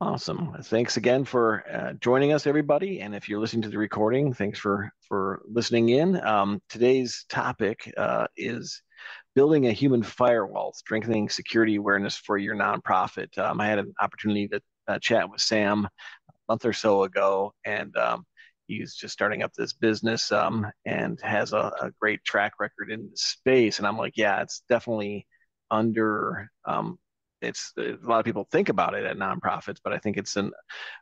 Awesome. Thanks again for uh, joining us, everybody. And if you're listening to the recording, thanks for for listening in. Um, today's topic uh, is building a human firewall, strengthening security awareness for your nonprofit. Um, I had an opportunity to uh, chat with Sam a month or so ago, and um, he's just starting up this business um, and has a, a, great track record in the space. And I'm like, yeah, it's definitely under um, it's a lot of people think about it at nonprofits, but I think it's an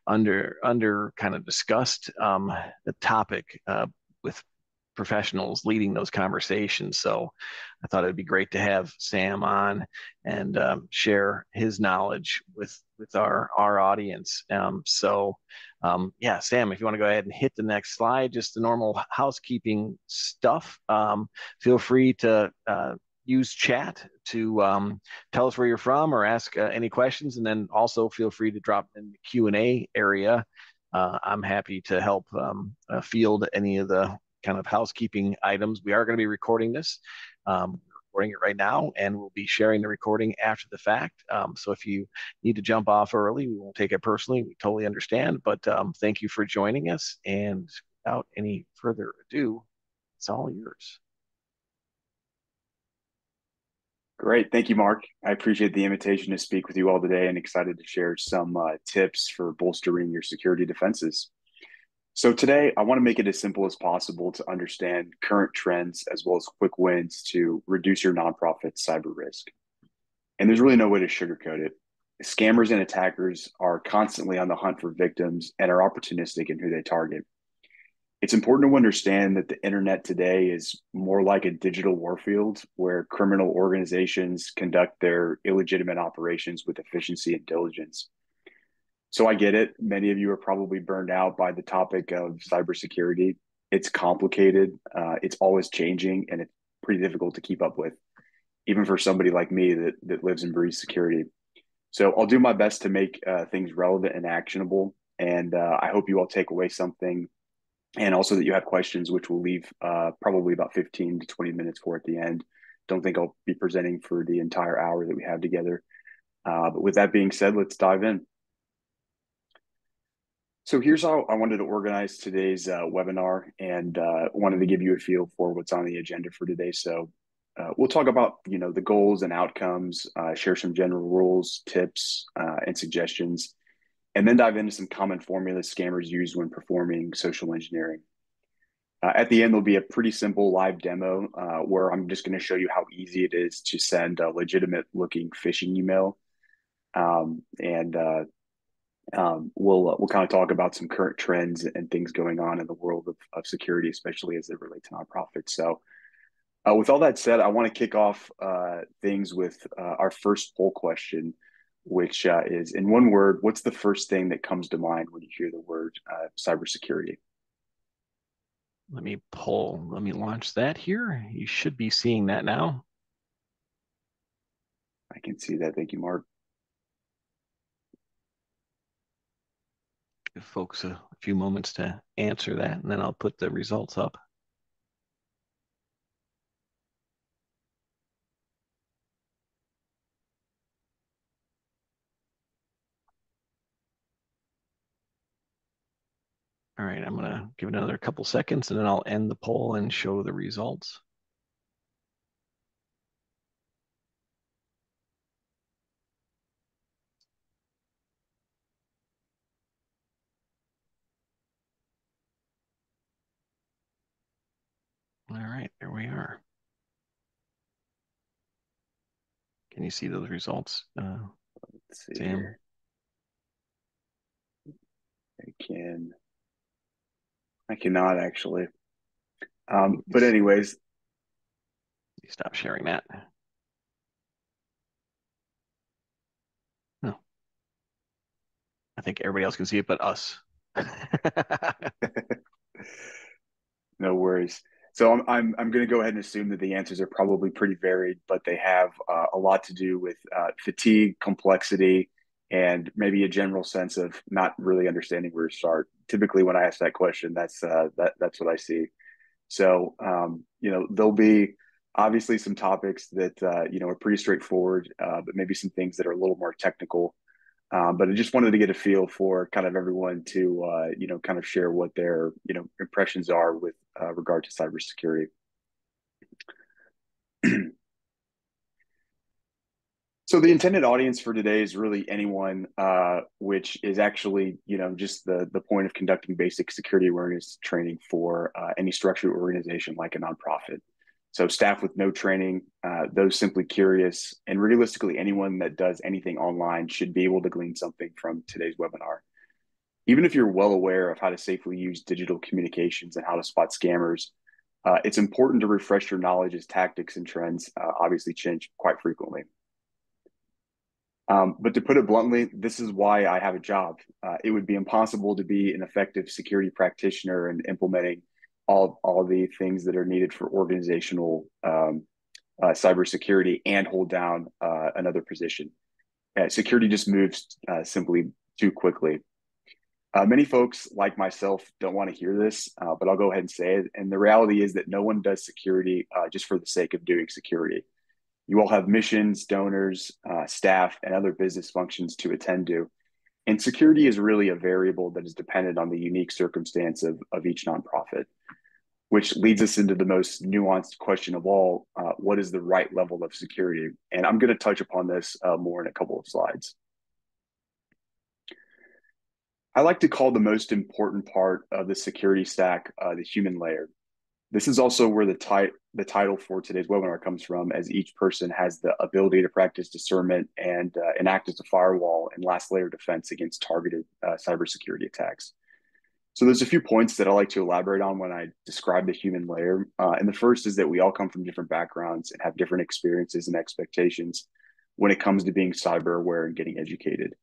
under under kind of discussed um, topic uh, with professionals leading those conversations. So I thought it'd be great to have Sam on and um, share his knowledge with with our our audience. Um, so um, yeah, Sam, if you want to go ahead and hit the next slide, just the normal housekeeping stuff. Um, feel free to uh, use chat to um, tell us where you're from or ask uh, any questions, and then also feel free to drop in the Q and A area. Uh, I'm happy to help um, uh, field any of the kind of housekeeping items. We are going to be recording this. Um, recording it right now and we'll be sharing the recording after the fact um, so if you need to jump off early we won't take it personally we totally understand but um, thank you for joining us and without any further ado it's all yours Great. Thank you, Mark. I appreciate the invitation to speak with you all today and excited to share some uh, tips for bolstering your security defenses. So, today I want to make it as simple as possible to understand current trends as well as quick wins to reduce your nonprofit cyber risk. And there's really no way to sugarcoat it. Scammers and attackers are constantly on the hunt for victims and are opportunistic in who they target it's important to understand that the internet today is more like a digital warfield where criminal organizations conduct their illegitimate operations with efficiency and diligence. So I get it. Many of you are probably burned out by the topic of cybersecurity. It's complicated, uh, it's always changing, and it's pretty difficult to keep up with, even for somebody like me that, that lives and breathes security. So I'll do my best to make uh, things relevant and actionable. And uh, I hope you all take away something and also that you have questions, which we'll leave uh, probably about 15 to 20 minutes for at the end. Don't think I'll be presenting for the entire hour that we have together. Uh, but with that being said, let's dive in. So here's how I wanted to organize today's uh, webinar and uh, wanted to give you a feel for what's on the agenda for today. So uh, we'll talk about you know the goals and outcomes, uh, share some general rules, tips, and suggestions and then dive into some common formulas scammers use when performing social engineering. Uh, at the end, there'll be a pretty simple live demo uh, where I'm just going to show you how easy it is to send a legitimate looking phishing email. Um, and uh, um, we'll uh, we'll kind of talk about some current trends and things going on in the world of, of security, especially as it relates to nonprofits. So, uh, with all that said, I want to kick off uh, things with our first poll question, which uh, is in one word, what's the first thing that comes to mind when you hear the word uh, cybersecurity? Let me pull, let me launch that here. You should be seeing that now. I can see that. Thank you, Mark. Give folks a few moments to answer that, and then I'll put the results up. All right, I'm gonna give it another couple seconds and then I'll end the poll and show the results. All right, there we are. Can you see those results, uh, Let's see Sam? Here. I can. I cannot actually. Um, but anyways, stop sharing that. No, I think everybody else can see it, but us. no worries. So I'm I'm I'm going to go ahead and assume that the answers are probably pretty varied, but they have uh, a lot to do with uh, fatigue, complexity, and maybe a general sense of not really understanding where to start. Typically, when I ask that question, that's uh, that that's what I see. So, um, you know, there'll be obviously some topics that uh, you know are pretty straightforward, uh, but maybe some things that are a little more technical. Um, but I just wanted to get a feel for kind of everyone to uh, you know kind of share what their you know impressions are with uh, regard to cybersecurity. So the intended audience for today is really anyone, uh, which is actually, you know, just the the point of conducting basic security awareness training for uh, any structured organization like a nonprofit. So staff with no training, uh, those simply curious, and realistically anyone that does anything online should be able to glean something from today's webinar. Even if you're well aware of how to safely use digital communications and how to spot scammers, uh, it's important to refresh your knowledge as tactics and trends uh, obviously change quite frequently. Um, but to put it bluntly, this is why I have a job. Uh, it would be impossible to be an effective security practitioner and implementing all all the things that are needed for organizational um, uh, cybersecurity and hold down uh, another position. Uh, security just moves uh, simply too quickly. Uh, many folks, like myself, don't want to hear this, but I'll go ahead and say it. And the reality is that no one does security just for the sake of doing security you all have missions, donors, uh, staff, and other business functions to attend to. And security is really a variable that is dependent on the unique circumstance of, of each nonprofit, which leads us into the most nuanced question of all uh, what is the right level of security? And I'm going to touch upon this uh, more in a couple of slides. I like to call the most important part of the security stack uh, the human layer. This is also where the, the title for today's webinar comes from, as each person has the ability to practice discernment and, uh, and act as a firewall and last layer defense against targeted uh, cybersecurity attacks. So there's a few points that I like to elaborate on when I describe the human layer. Uh, and the first is that we all come from different backgrounds and have different experiences and expectations when it comes to being cyber aware and getting educated.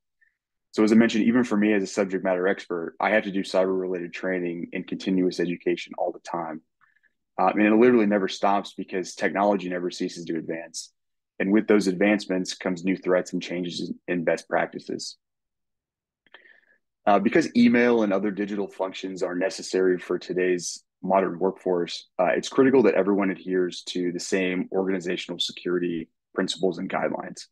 So as I mentioned, even for me as a subject matter expert, I have to do cyber related training and continuous education all the time. Uh, I mean, it literally never stops because technology never ceases to advance. And with those advancements comes new threats and changes in best practices. Uh, because email and other digital functions are necessary for today's modern workforce, uh, it's critical that everyone adheres to the same organizational security principles and guidelines.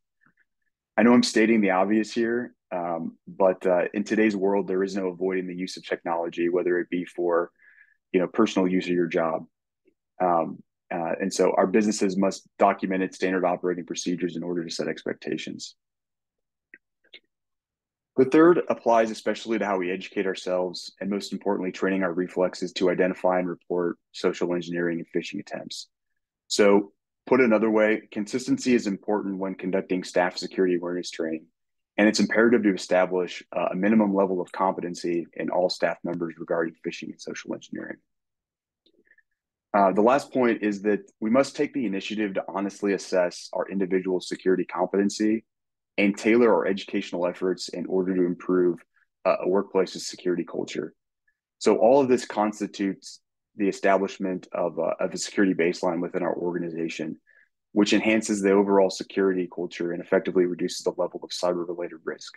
I know I'm stating the obvious here, um, but uh, in today's world, there is no avoiding the use of technology, whether it be for you know personal use of your job um, uh, and so our businesses must document its standard operating procedures in order to set expectations. The third applies especially to how we educate ourselves and most importantly, training our reflexes to identify and report social engineering and phishing attempts. So put another way, consistency is important when conducting staff security awareness training. And it's imperative to establish uh, a minimum level of competency in all staff members regarding phishing and social engineering. Uh, the last point is that we must take the initiative to honestly assess our individual security competency and tailor our educational efforts in order to improve uh, a workplace's security culture. So all of this constitutes the establishment of, of a security baseline within our organization, which enhances the overall security culture and effectively reduces the level of cyber-related risk.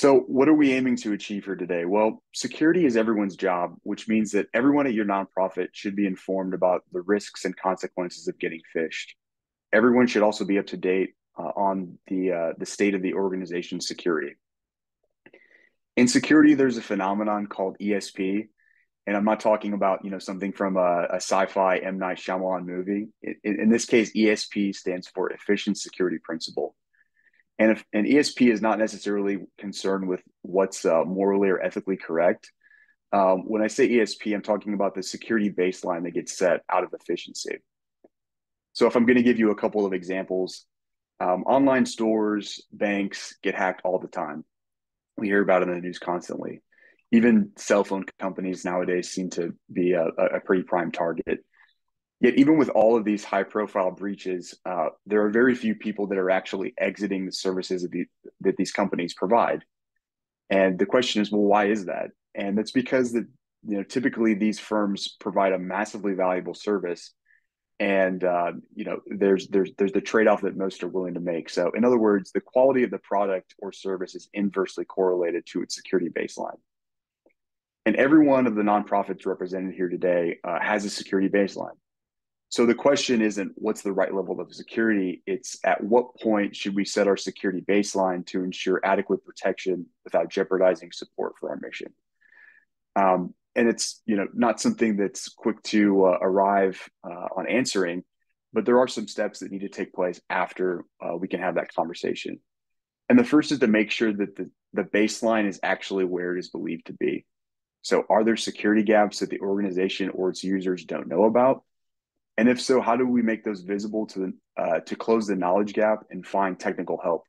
So, what are we aiming to achieve here today? Well, security is everyone's job, which means that everyone at your nonprofit should be informed about the risks and consequences of getting phished. Everyone should also be up to date uh, on the uh, the state of the organization's security. In security, there's a phenomenon called ESP, and I'm not talking about you know something from a, a sci-fi M Night Shyamalan movie. In, in this case, ESP stands for Efficient Security Principle. And if an ESP is not necessarily concerned with what's uh, morally or ethically correct, um, when I say ESP, I'm talking about the security baseline that gets set out of efficiency. So if I'm going to give you a couple of examples, um, online stores, banks get hacked all the time. We hear about it in the news constantly. Even cell phone companies nowadays seem to be a, a pretty prime target. Yet, even with all of these high profile breaches, uh, there are very few people that are actually exiting the services that, the, that these companies provide. And the question is, well, why is that? And that's because that you know typically these firms provide a massively valuable service, and uh, you know there's there's there's the trade off that most are willing to make. So, in other words, the quality of the product or service is inversely correlated to its security baseline. And every one of the nonprofits represented here today uh, has a security baseline. So the question isn't what's the right level of security, it's at what point should we set our security baseline to ensure adequate protection without jeopardizing support for our mission. Um, and it's you know not something that's quick to uh, arrive uh, on answering, but there are some steps that need to take place after uh, we can have that conversation. And the first is to make sure that the, the baseline is actually where it is believed to be. So, are there security gaps that the organization or its users don't know about? And if so, how do we make those visible to uh, to close the knowledge gap and find technical help?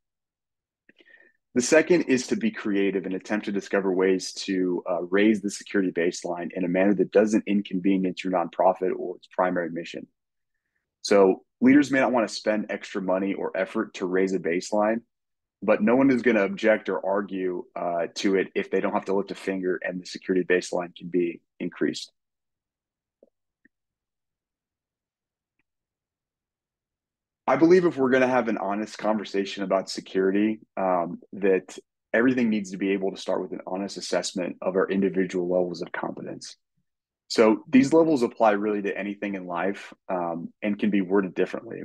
The second is to be creative and attempt to discover ways to uh, raise the security baseline in a manner that doesn't inconvenience your nonprofit or its primary mission. So leaders may not want to spend extra money or effort to raise a baseline, but no one is going to object or argue uh, to it if they don't have to lift a finger and the security baseline can be increased. I believe if we're going to have an honest conversation about security, um, that everything needs to be able to start with an honest assessment of our individual levels of competence. So these levels apply really to anything in life um, and can be worded differently.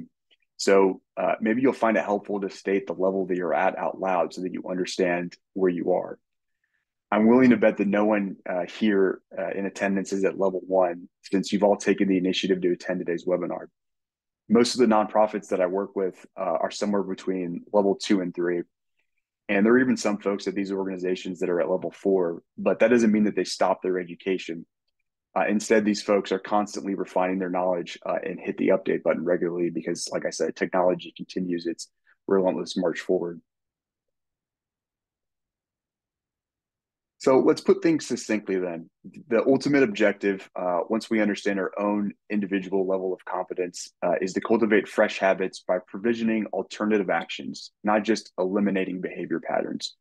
So uh, maybe you'll find it helpful to state the level that you're at out loud so that you understand where you are. I'm willing to bet that no one uh, here uh, in attendance is at level one since you've all taken the initiative to attend today's webinar most of the nonprofits that I work with uh, are somewhere between level two and three. And there are even some folks at these organizations that are at level four, but that doesn't mean that they stop their education. Uh, instead, these folks are constantly refining their knowledge uh, and hit the update button regularly because, like I said, technology continues its relentless march forward. So let's put things succinctly then. The ultimate objective, uh, once we understand our own individual level of competence, uh, is to cultivate fresh habits by provisioning alternative actions, not just eliminating behavior patterns,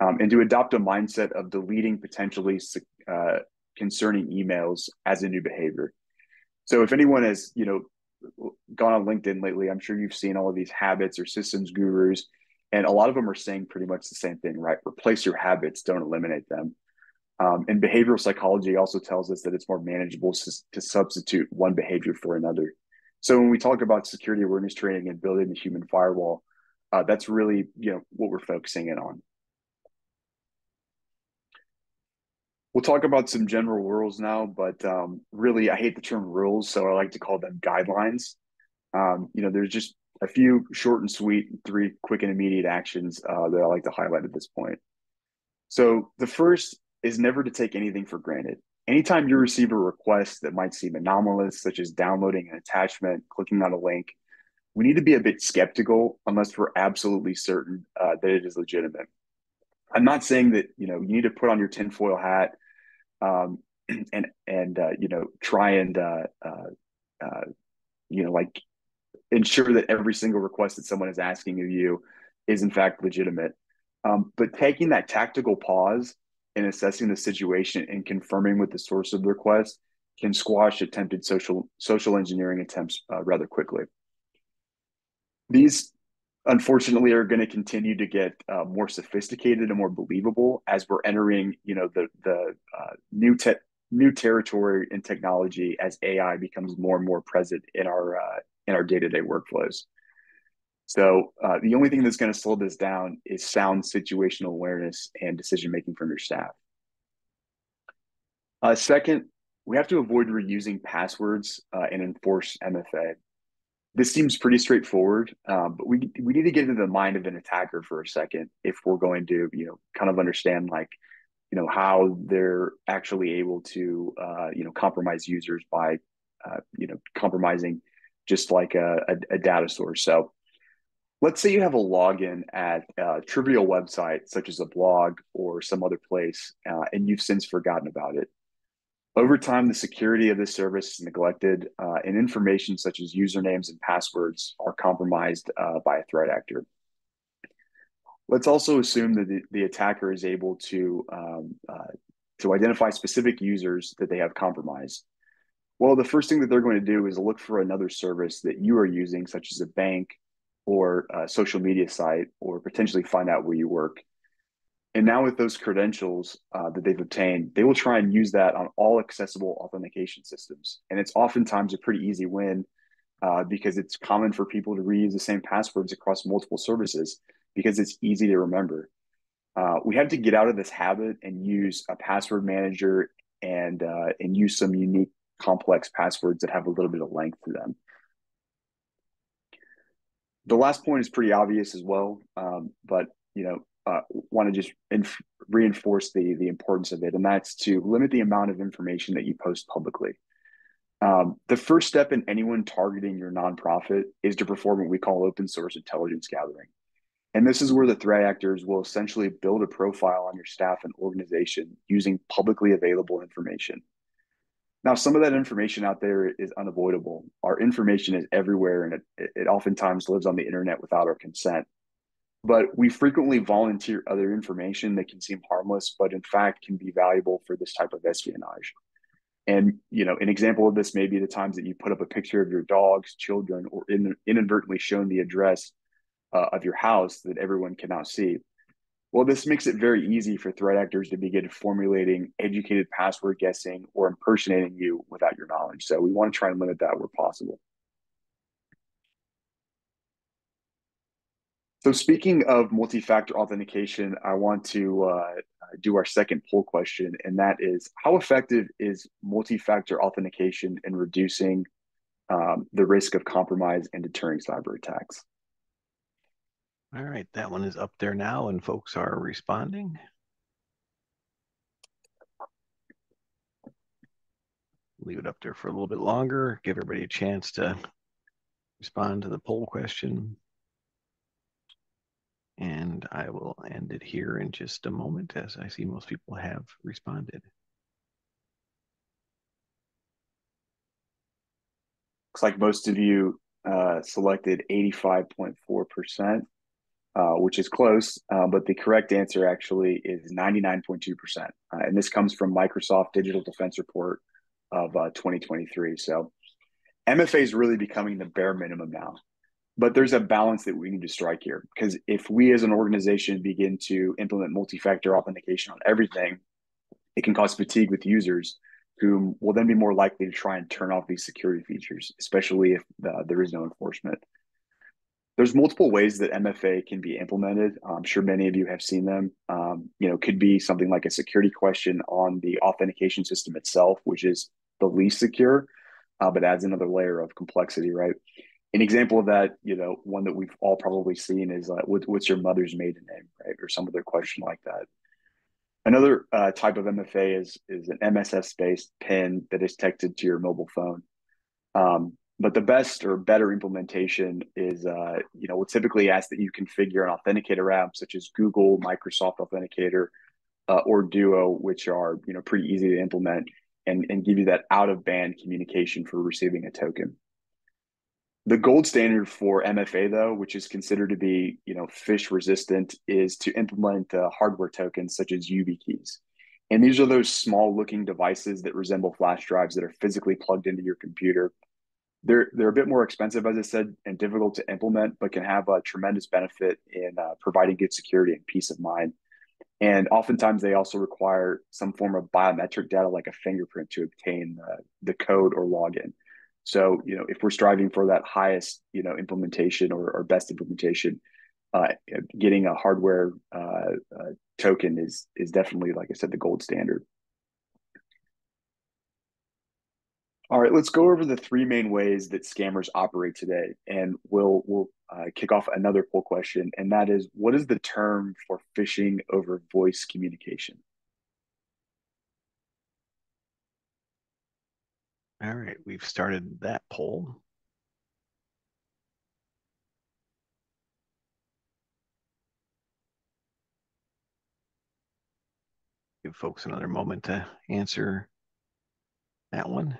um, and to adopt a mindset of deleting potentially uh, concerning emails as a new behavior. So if anyone has, you know, gone on LinkedIn lately, I'm sure you've seen all of these habits or systems gurus and a lot of them are saying pretty much the same thing, right? Replace your habits, don't eliminate them. Um, and behavioral psychology also tells us that it's more manageable to, to substitute one behavior for another. So when we talk about security awareness training and building the human firewall, uh, that's really you know what we're focusing in on. We'll talk about some general rules now, but um, really I hate the term rules, so I like to call them guidelines. Um, you know, there's just a few short and sweet, three quick and immediate actions uh, that I like to highlight at this point. So the first is never to take anything for granted. Anytime you receive a request that might seem anomalous, such as downloading an attachment, clicking on a link, we need to be a bit skeptical unless we're absolutely certain uh, that it is legitimate. I'm not saying that you know you need to put on your tinfoil hat um, and and uh, you know try and uh, uh, uh you know like ensure that every single request that someone is asking of you is in fact legitimate. Um, but taking that tactical pause and assessing the situation and confirming with the source of the request can squash attempted social social engineering attempts uh, rather quickly. These, unfortunately, are going to continue to get uh, more sophisticated and more believable as we're entering, you know, the the uh, new te- new territory in technology as AI becomes more and more present in our uh, in our day-to-day workflows. So uh, the only thing that's going to slow this down is sound situational awareness and decision making from your staff. Uh, second, we have to avoid reusing passwords uh, and enforce MFA. This seems pretty straightforward, um, but we we need to get into the mind of an attacker for a second if we're going to you know kind of understand like you know how they're actually able to uh, you know compromise users by uh, you know compromising just like a, a, a data source. So let's say you have a login at a trivial website such as a blog or some other place, uh, and you've since forgotten about it. Over time, the security of this service is neglected, uh, and information such as usernames and passwords are compromised uh, by a threat actor. Let's also assume that the, the attacker is able to um, uh, to identify specific users that they have compromised. Well, the first thing that they're going to do is look for another service that you are using, such as a bank or a social media site, or potentially find out where you work. And now with those credentials uh, that they've obtained, they will try and use that on all accessible authentication systems. And it's oftentimes a pretty easy win uh, because it's common for people to reuse the same passwords across multiple services because it's easy to remember. Uh, we have to get out of this habit and use a password manager and uh, and use some unique complex passwords that have a little bit of length to them. The last point is pretty obvious as well, um, but you know uh, want to just inf- reinforce the the importance of it, and that's to limit the amount of information that you post publicly. Um, the first step in anyone targeting your nonprofit is to perform what we call open source intelligence gathering. And this is where the threat actors will essentially build a profile on your staff and organization using publicly available information. Now, some of that information out there is unavoidable. Our information is everywhere and it, it oftentimes lives on the internet without our consent but we frequently volunteer other information that can seem harmless, but in fact can be valuable for this type of espionage. And you know, an example of this may be the times that you put up a picture of your dogs, children, or in, inadvertently shown the address uh, of your house that everyone can now see. Well, this makes it very easy for threat actors to begin formulating educated password guessing or impersonating you without your knowledge. So we want to try and limit that where possible. So speaking of multi-factor authentication, I want to uh, do our second poll question, and that is, how effective is multi-factor authentication in reducing um, the risk of compromise and deterring cyber attacks? All right, that one is up there now, and folks are responding. Leave it up there for a little bit longer, give everybody a chance to respond to the poll question. And I will end it here in just a moment as I see most people have responded. Looks like most of you uh, selected 85.4%, uh, which is close, uh, but the correct answer actually is 99.2%. Uh, and this comes from Microsoft Digital Defense Report of uh, 2023. So MFA is really becoming the bare minimum now but there's a balance that we need to strike here because if we as an organization begin to implement multi-factor authentication on everything it can cause fatigue with users who will then be more likely to try and turn off these security features especially if uh, there is no enforcement there's multiple ways that mfa can be implemented i'm sure many of you have seen them um, you know could be something like a security question on the authentication system itself which is the least secure uh, but adds another layer of complexity right an example of that, you know, one that we've all probably seen is uh, what, what's your mother's maiden name, right, or some other question like that. Another uh, type of MFA is is an MSS based PIN that is texted to your mobile phone. Um, but the best or better implementation is, uh, you know, we'll typically ask that you configure an authenticator app such as Google, Microsoft Authenticator, uh, or Duo, which are you know pretty easy to implement and, and give you that out of band communication for receiving a token. The gold standard for MFA, though, which is considered to be, you know, phish resistant, is to implement uh, hardware tokens such as YubiKeys. And these are those small looking devices that resemble flash drives that are physically plugged into your computer. They're, they're a bit more expensive, as I said, and difficult to implement, but can have a tremendous benefit in uh, providing good security and peace of mind. And oftentimes, they also require some form of biometric data, like a fingerprint, to obtain uh, the code or login. So, you know, if we're striving for that highest, you know, implementation or, or best implementation, uh, getting a hardware uh, uh, token is is definitely, like I said, the gold standard. All right, let's go over the three main ways that scammers operate today, and we'll we'll uh, kick off another poll question, and that is, what is the term for phishing over voice communication? All right, we've started that poll. Give folks another moment to answer that one.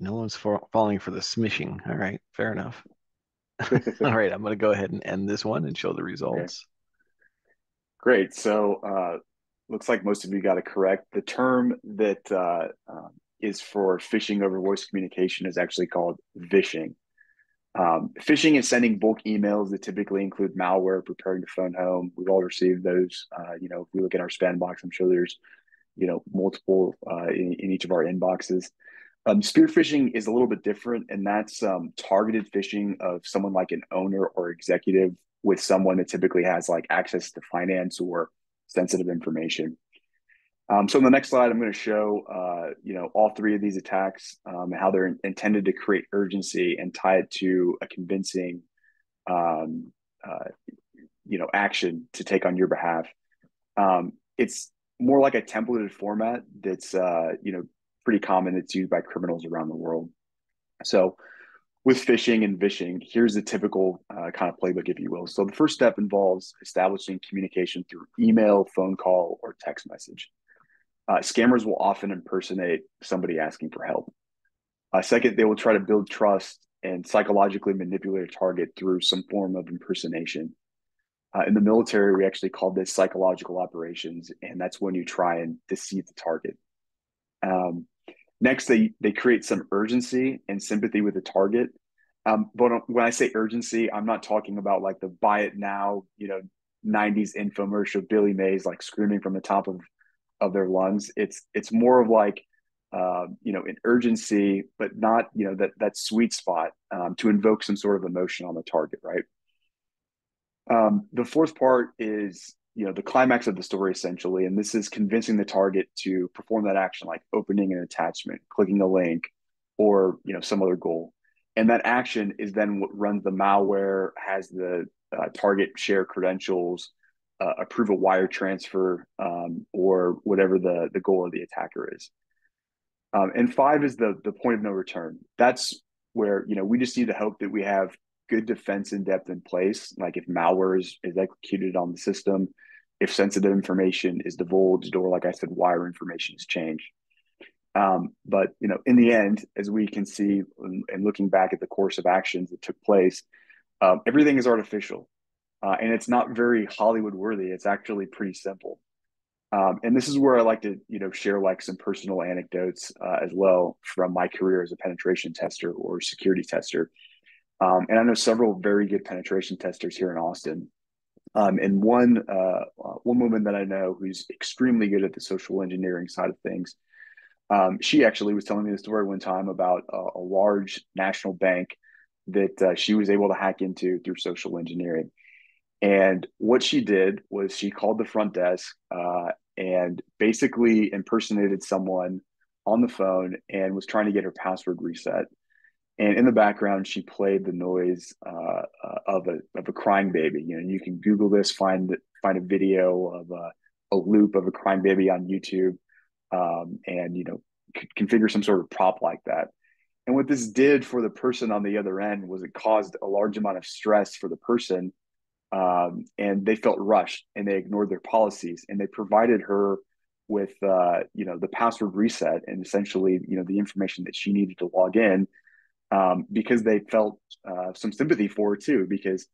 No one's for, falling for the smishing. All right, fair enough. All right, I'm going to go ahead and end this one and show the results. Okay. Great. So uh, looks like most of you got it correct. The term that uh, um, is for phishing over voice communication is actually called vishing. Um, phishing is sending bulk emails that typically include malware preparing to phone home. We've all received those. Uh, you know, if we look at our spam box, I'm sure there's, you know, multiple uh, in, in, each of our inboxes. Um, spear phishing is a little bit different, and that's um, targeted phishing of someone like an owner or executive with someone that typically has like access to finance or sensitive information. Um, so in the next slide, I'm going to show, uh, you know, all three of these attacks, um, how they're intended to create urgency and tie it to a convincing, um, uh, you know, action to take on your behalf. Um, it's more like a templated format that's, uh, you know, pretty common. It's used by criminals around the world. So with phishing and vishing, here's the typical uh, kind of playbook, if you will. So the first step involves establishing communication through email, phone call, or text message. Uh, scammers will often impersonate somebody asking for help. Uh, second, they will try to build trust and psychologically manipulate a target through some form of impersonation. Uh, in the military, we actually call this psychological operations, and that's when you try and deceive the target. Um, next, they they create some urgency and sympathy with the target. Um, but when I say urgency, I'm not talking about like the buy it now, you know, 90s infomercial Billy Mays like screaming from the top of of their lungs. It's it's more of like uh, you know an urgency, but not you know that that sweet spot um, to invoke some sort of emotion on the target, right? Um, the fourth part is you know the climax of the story essentially, and this is convincing the target to perform that action, like opening an attachment, clicking a link, or you know some other goal. And that action is then what runs the malware, has the uh, target share credentials, uh, approve a wire transfer um, or whatever the, the goal of the attacker is. Um, and five is the, the point of no return. That's where, you know, we just need to hope that we have good defense in depth in place. Like if malware is, is executed on the system, if sensitive information is divulged, or like I said, wire information is changed. Um, but you know, in the end, as we can see, and looking back at the course of actions that took place, um, everything is artificial uh, and it's not very Hollywood worthy. It's actually pretty simple. Um, and this is where I like to, you know, share like some personal anecdotes uh, as well from my career as a penetration tester or security tester. Um, and I know several very good penetration testers here in Austin. Um, and one uh, one woman that I know who's extremely good at the social engineering side of things. Um, she actually was telling me the story one time about a, a large national bank that uh, she was able to hack into through social engineering. And what she did was she called the front desk uh, and basically impersonated someone on the phone and was trying to get her password reset. And in the background, she played the noise uh, uh, of a of a crying baby. You know, you can Google this, find find a video of a, a loop of a crying baby on YouTube, um, and you know, c- configure some sort of prop like that. And what this did for the person on the other end was it caused a large amount of stress for the person um, and they felt rushed and they ignored their policies and they provided her with uh, you know the password reset and essentially you know the information that she needed to log in um, because they felt uh, some sympathy for her too because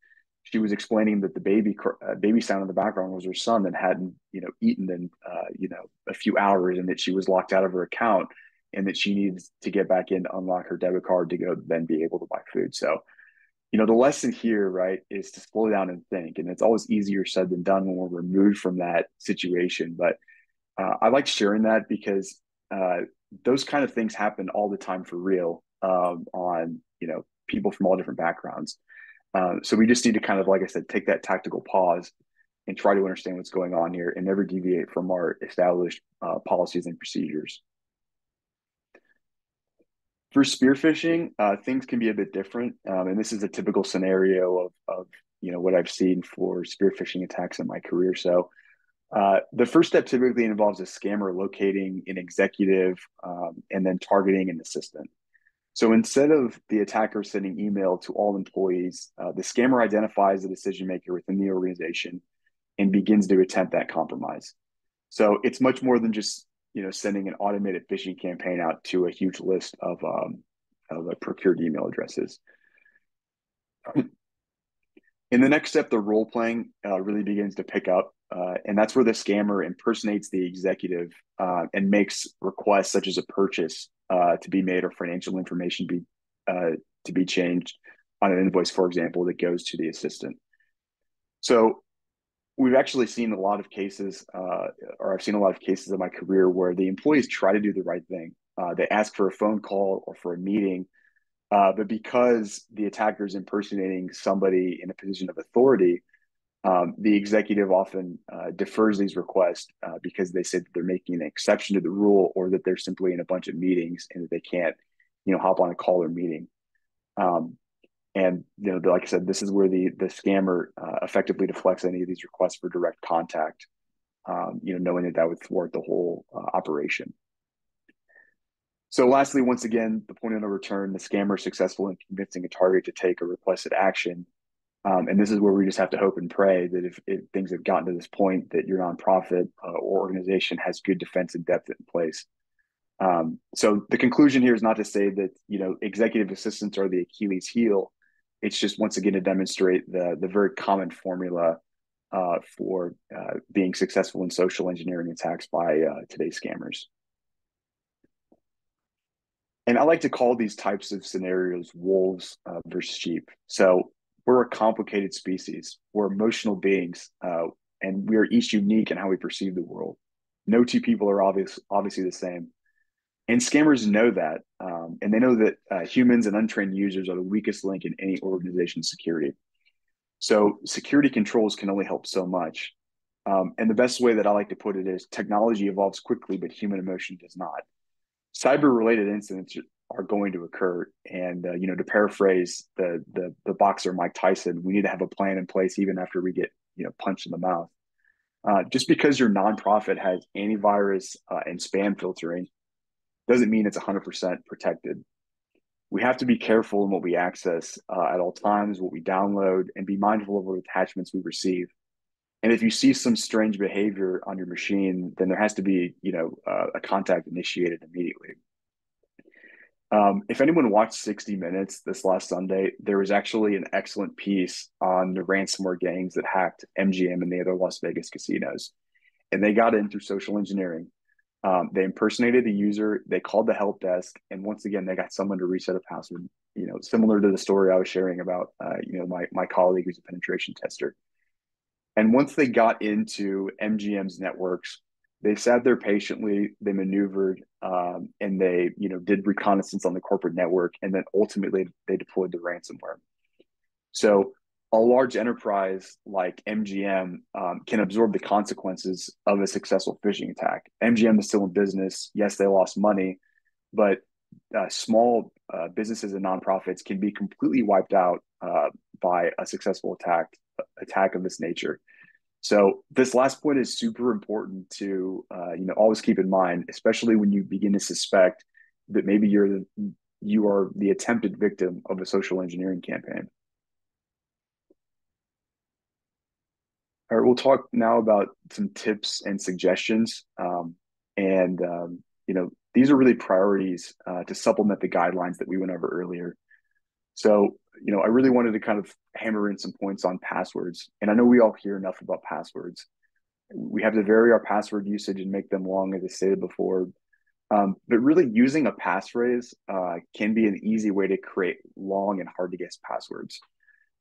she was explaining that the baby uh, baby sound in the background was her son that hadn't you know eaten in uh, you know a few hours and that she was locked out of her account and that she needs to get back in to unlock her debit card to go then be able to buy food. So you know the lesson here right is to slow down and think and it's always easier said than done when we're removed from that situation. But uh, i like sharing that because uh, those kind of things happen all the time for real um, on you know people from all different backgrounds uh, so we just need to kind of like i said take that tactical pause and try to understand what's going on here and never deviate from our established uh, policies and procedures for spearphishing, uh, things can be a bit different, um, and this is a typical scenario of, of you know what I've seen for spearphishing attacks in my career. So, uh, the first step typically involves a scammer locating an executive um, and then targeting an assistant. So instead of the attacker sending email to all employees, uh, the scammer identifies the decision maker within the organization and begins to attempt that compromise. So it's much more than just you know, sending an automated phishing campaign out to a huge list of um, of uh, procured email addresses. In the next step, the role playing uh, really begins to pick up, uh, and that's where the scammer impersonates the executive uh, and makes requests such as a purchase uh, to be made or financial information be uh, to be changed on an invoice, for example, that goes to the assistant. So we've actually seen a lot of cases, uh, or I've seen a lot of cases in my career where the employees try to do the right thing. Uh, they ask for a phone call or for a meeting, uh, but because the attacker is impersonating somebody in a position of authority, um, the executive often uh, defers these requests uh, because they say they're making an exception to the rule or that they're simply in a bunch of meetings and that they can't, you know, hop on a call or meeting. Um, and you know, like I said, this is where the the scammer uh, effectively deflects any of these requests for direct contact. Um, you know, knowing that that would thwart the whole uh, operation. So, lastly, once again, the point of no return: the scammer is successful in convincing a target to take a requested action. Um, and this is where we just have to hope and pray that if, if things have gotten to this point, that your nonprofit uh, or organization has good defense in depth in place. Um, so the conclusion here is not to say that you know executive assistants are the Achilles heel it's just once again to demonstrate the the very common formula uh, for uh, being successful in social engineering attacks by uh, today's scammers. And I like to call these types of scenarios wolves uh, versus sheep. So we're a complicated species. We're emotional beings, uh, and we are each unique in how we perceive the world. No two people are obvious, obviously the same. And scammers know that. Um, and they know that uh, humans and untrained users are the weakest link in any organization's security. So security controls can only help so much. Um, and the best way that I like to put it is technology evolves quickly, but human emotion does not. Cyber related incidents are going to occur. And, uh, you know, to paraphrase the, the, the boxer Mike Tyson, we need to have a plan in place even after we get, you know, punched in the mouth. Uh, just because your nonprofit has antivirus uh, and spam filtering doesn't mean it's 100% protected. We have to be careful in what we access uh, at all times, what we download, and be mindful of what attachments we receive. And if you see some strange behavior on your machine, then there has to be, you know, uh, a contact initiated immediately. Um, if anyone watched 60 Minutes this last Sunday, there was actually an excellent piece on the ransomware gangs that hacked MGM and the other Las Vegas casinos. And they got in through social engineering. Um, they impersonated the user. They called the help desk, and once again, they got someone to reset a password. You know, similar to the story I was sharing about, uh, you know, my my colleague who's a penetration tester. And once they got into MGM's networks, they sat there patiently. They maneuvered, um, and they, you know, did reconnaissance on the corporate network, and then ultimately they deployed the ransomware. So a large enterprise like MGM um, can absorb the consequences of a successful phishing attack. MGM is still in business. Yes, they lost money, but uh, small uh, businesses and nonprofits can be completely wiped out uh, by a successful attack attack of this nature. So this last point is super important to uh, you know always keep in mind, especially when you begin to suspect that maybe you're the, you are the attempted victim of a social engineering campaign. All right, we'll talk now about some tips and suggestions. Um, and, um, you know, these are really priorities uh, to supplement the guidelines that we went over earlier. So, you know, I really wanted to kind of hammer in some points on passwords. And I know we all hear enough about passwords. We have to vary our password usage and make them long, as I stated before. Um, but really, using a passphrase uh, can be an easy way to create long and hard to guess passwords.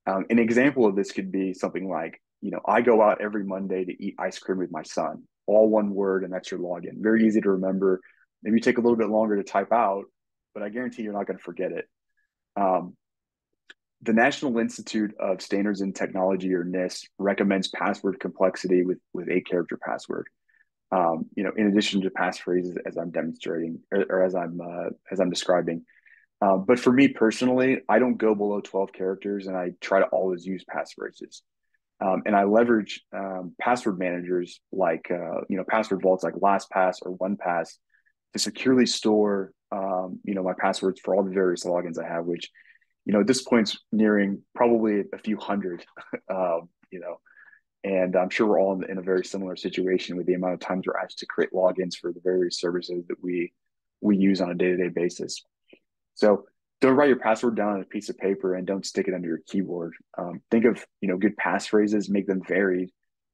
Um, an example of this could be something like you know, I go out every Monday to eat ice cream with my son. All one word, and that's your login. Very easy to remember. Maybe take a little bit longer to type out, but I guarantee you're not going to forget it. Um, the National Institute of Standards and Technology, or NIST, recommends password complexity with with eight character password. Um, you know, in addition to passphrases, as I'm demonstrating or, or as I'm uh, as I'm describing. Uh, but for me personally, I don't go below 12 characters, and I try to always use passphrases. Um, and I leverage um, password managers like uh, you know password vaults like LastPass or OnePass to securely store um, you know my passwords for all the various logins I have, which you know at this point's nearing probably a few hundred, um, you know, and I'm sure we're all in, in, a very similar situation with the amount of times we're asked to create logins for the various services that we we use on a day to day basis. So don't write your password down on a piece of paper and don't stick it under your keyboard. Um, think of you know good passphrases, make them varied,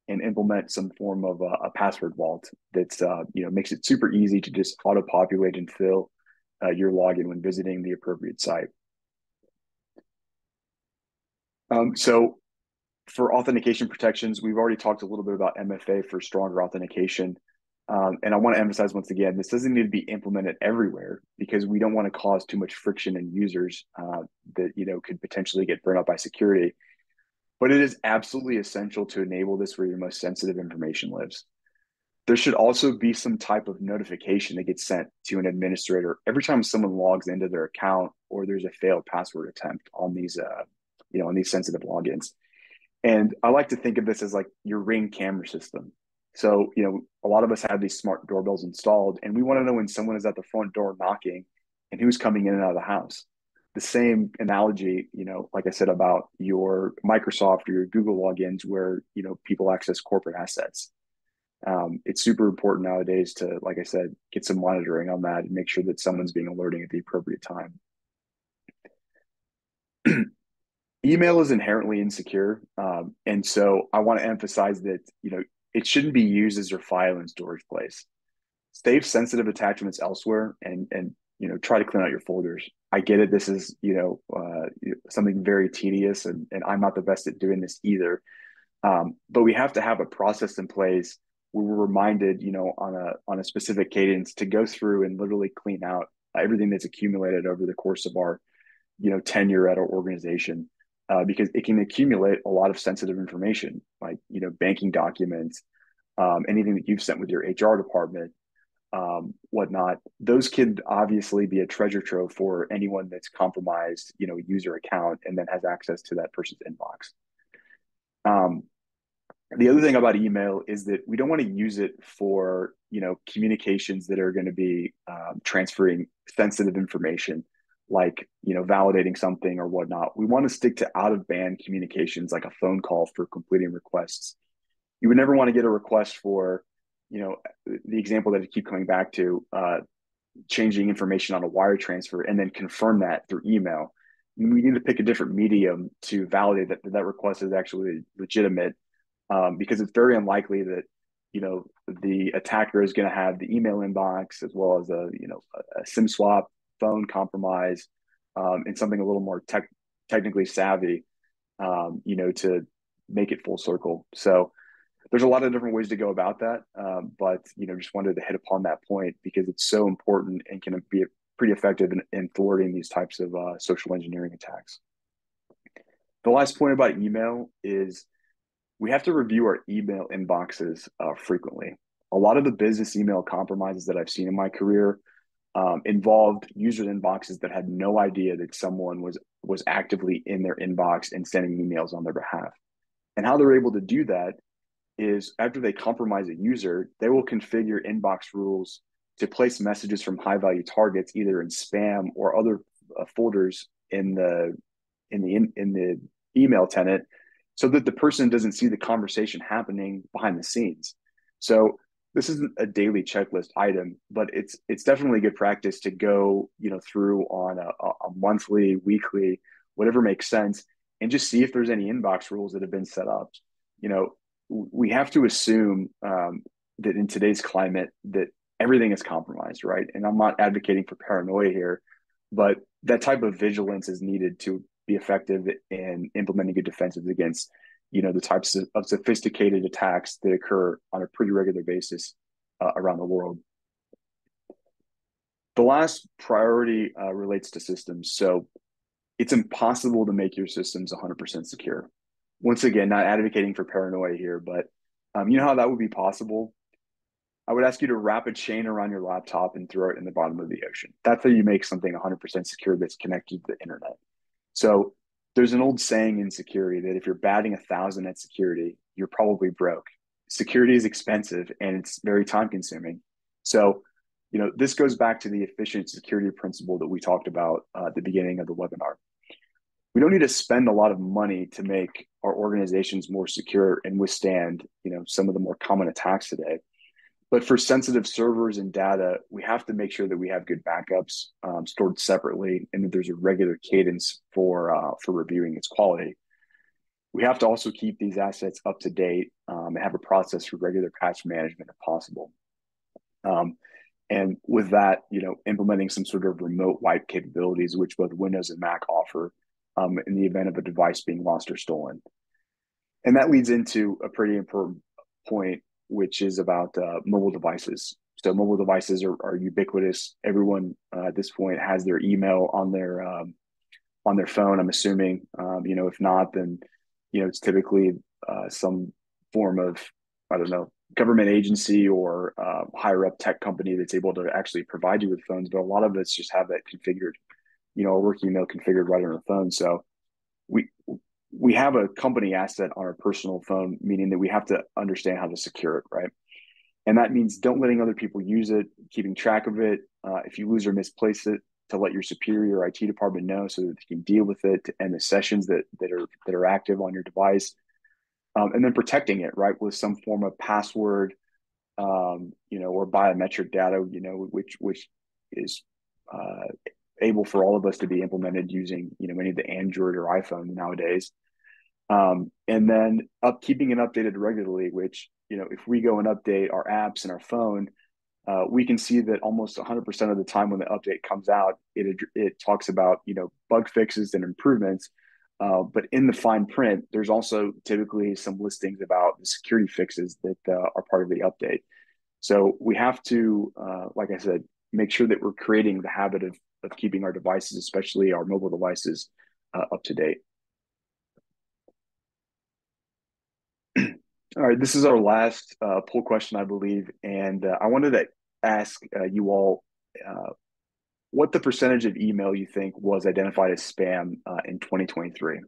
and implement some form of a, a password vault that's uh, you know makes it super easy to just auto populate and fill uh, your login when visiting the appropriate site. Um, so for authentication protections, we've already talked a little bit about MFA for stronger authentication. Um, and I want to emphasize once again, this doesn't need to be implemented everywhere because we don't want to cause too much friction in users uh, that you know could potentially get burned out by security. But it is absolutely essential to enable this where your most sensitive information lives. There should also be some type of notification that gets sent to an administrator every time someone logs into their account or there's a failed password attempt on these, uh, you know, on these sensitive logins. And I like to think of this as like your ring camera system. So, you know, a lot of us have these smart doorbells installed, and we want to know when someone is at the front door knocking and who's coming in and out of the house. The same analogy, you know, like I said about your Microsoft or your Google logins, where you know people access corporate assets. Um, it's super important nowadays to, like I said, get some monitoring on that and make sure that someone's being alerting at the appropriate time. Email is inherently insecure, um, and so I want to emphasize that you know it shouldn't be used as your file and storage place. Save sensitive attachments elsewhere and and you know try to clean out your folders. I get it. This is you know uh, something very tedious, and and I'm not the best at doing this either. Um, but we have to have a process in place where we're reminded, you know, on a on a specific cadence to go through and literally clean out everything that's accumulated over the course of our, you know, tenure at our organization uh, because it can accumulate a lot of sensitive information, like you know banking documents, um, anything that you've sent with your HR department, um, whatnot. Those could obviously be a treasure trove for anyone that's compromised, you know, user account and then has access to that person's inbox. Um, the other thing about email is that we don't want to use it for you know communications that are going to be um, transferring sensitive information like you know validating something or whatnot. We want to stick to out of band communications like a phone call for completing requests. You would never want to get a request for you know the example that i keep coming back to uh, changing information on a wire transfer and then confirm that through email. We need to pick a different medium to validate that that request is actually legitimate um, because it's very unlikely that you know the attacker is going to have the email inbox as well as a you know a, a sim swap phone compromise um, and something a little more tech, technically savvy, um, you know, to make it full circle. So there's a lot of different ways to go about that. Um, but, you know, just wanted to hit upon that point because it's so important and can be pretty effective in, in thwarting these types of uh, social engineering attacks. The last point about email is we have to review our email inboxes uh, frequently. A lot of the business email compromises that I've seen in my career um, involved users inboxes that had no idea that someone was was actively in their inbox and sending emails on their behalf. And how they're able to do that is after they compromise a user, they will configure inbox rules to place messages from high value targets either in spam or other uh, folders in the in the in, in the email tenant so that the person doesn't see the conversation happening behind the scenes. So this isn't a daily checklist item, but it's it's definitely good practice to go you know through on a, a monthly, weekly, whatever makes sense, and just see if there's any inbox rules that have been set up. You know, we have to assume um, that in today's climate that everything is compromised, right? And I'm not advocating for paranoia here, but that type of vigilance is needed to be effective in implementing good defenses against you know the types of, sophisticated attacks that occur on a pretty regular basis uh, around the world. The last priority uh, relates to systems. So it's impossible to make your systems 100% secure. Once again, not advocating for paranoia here, but um, you know how that would be possible? I would ask you to wrap a chain around your laptop and throw it in the bottom of the ocean. That's how you make something 100% secure that's connected to the internet. So there's an old saying in security that if you're batting a thousand at security, you're probably broke. Security is expensive and it's very time consuming. So, you know, this goes back to the efficient security principle that we talked about uh, at the beginning of the webinar. We don't need to spend a lot of money to make our organizations more secure and withstand, you know, some of the more common attacks today. But for sensitive servers and data, we have to make sure that we have good backups um, stored separately, and that there's a regular cadence for uh, for reviewing its quality. We have to also keep these assets up to date um, and have a process for regular patch management if possible. Um, and with that, you know, implementing some sort of remote wipe capabilities, which both Windows and Mac offer, um, in the event of a device being lost or stolen. And that leads into a pretty important point, which is about uh, mobile devices. So mobile devices are, are ubiquitous. Everyone uh, at this point has their email on their um, on their phone. I'm assuming, um, you know, if not, then you know it's typically uh, some form of I don't know government agency or uh, higher up tech company that's able to actually provide you with phones. But a lot of us just have that configured, you know, a work email configured right on our phone. So we we have a company asset on our personal phone, meaning that we have to understand how to secure it, right? And that means don't letting other people use it, keeping track of it. Uh, if you lose or misplace it, to let your superior IT department know so that they can deal with it and the sessions that that are that are active on your device, um, and then protecting it right with some form of password, um, you know, or biometric data, you know, which which is uh, able for all of us to be implemented using you know any of the Android or iPhone nowadays. Um, and then up keeping it updated regularly, which you know if we go and update our apps and our phone, uh, we can see that almost 100% of the time when the update comes out, it it talks about you know bug fixes and improvements. Uh, but in the fine print, there's also typically some listings about the security fixes that uh, are part of the update. So we have to, uh, like I said, make sure that we're creating the habit of of keeping our devices, especially our mobile devices, uh, up to date. All right, this is our last uh, poll question, I believe, and uh, I wanted to ask uh, you all uh, what the percentage of email you think was identified as spam uh, in 2023.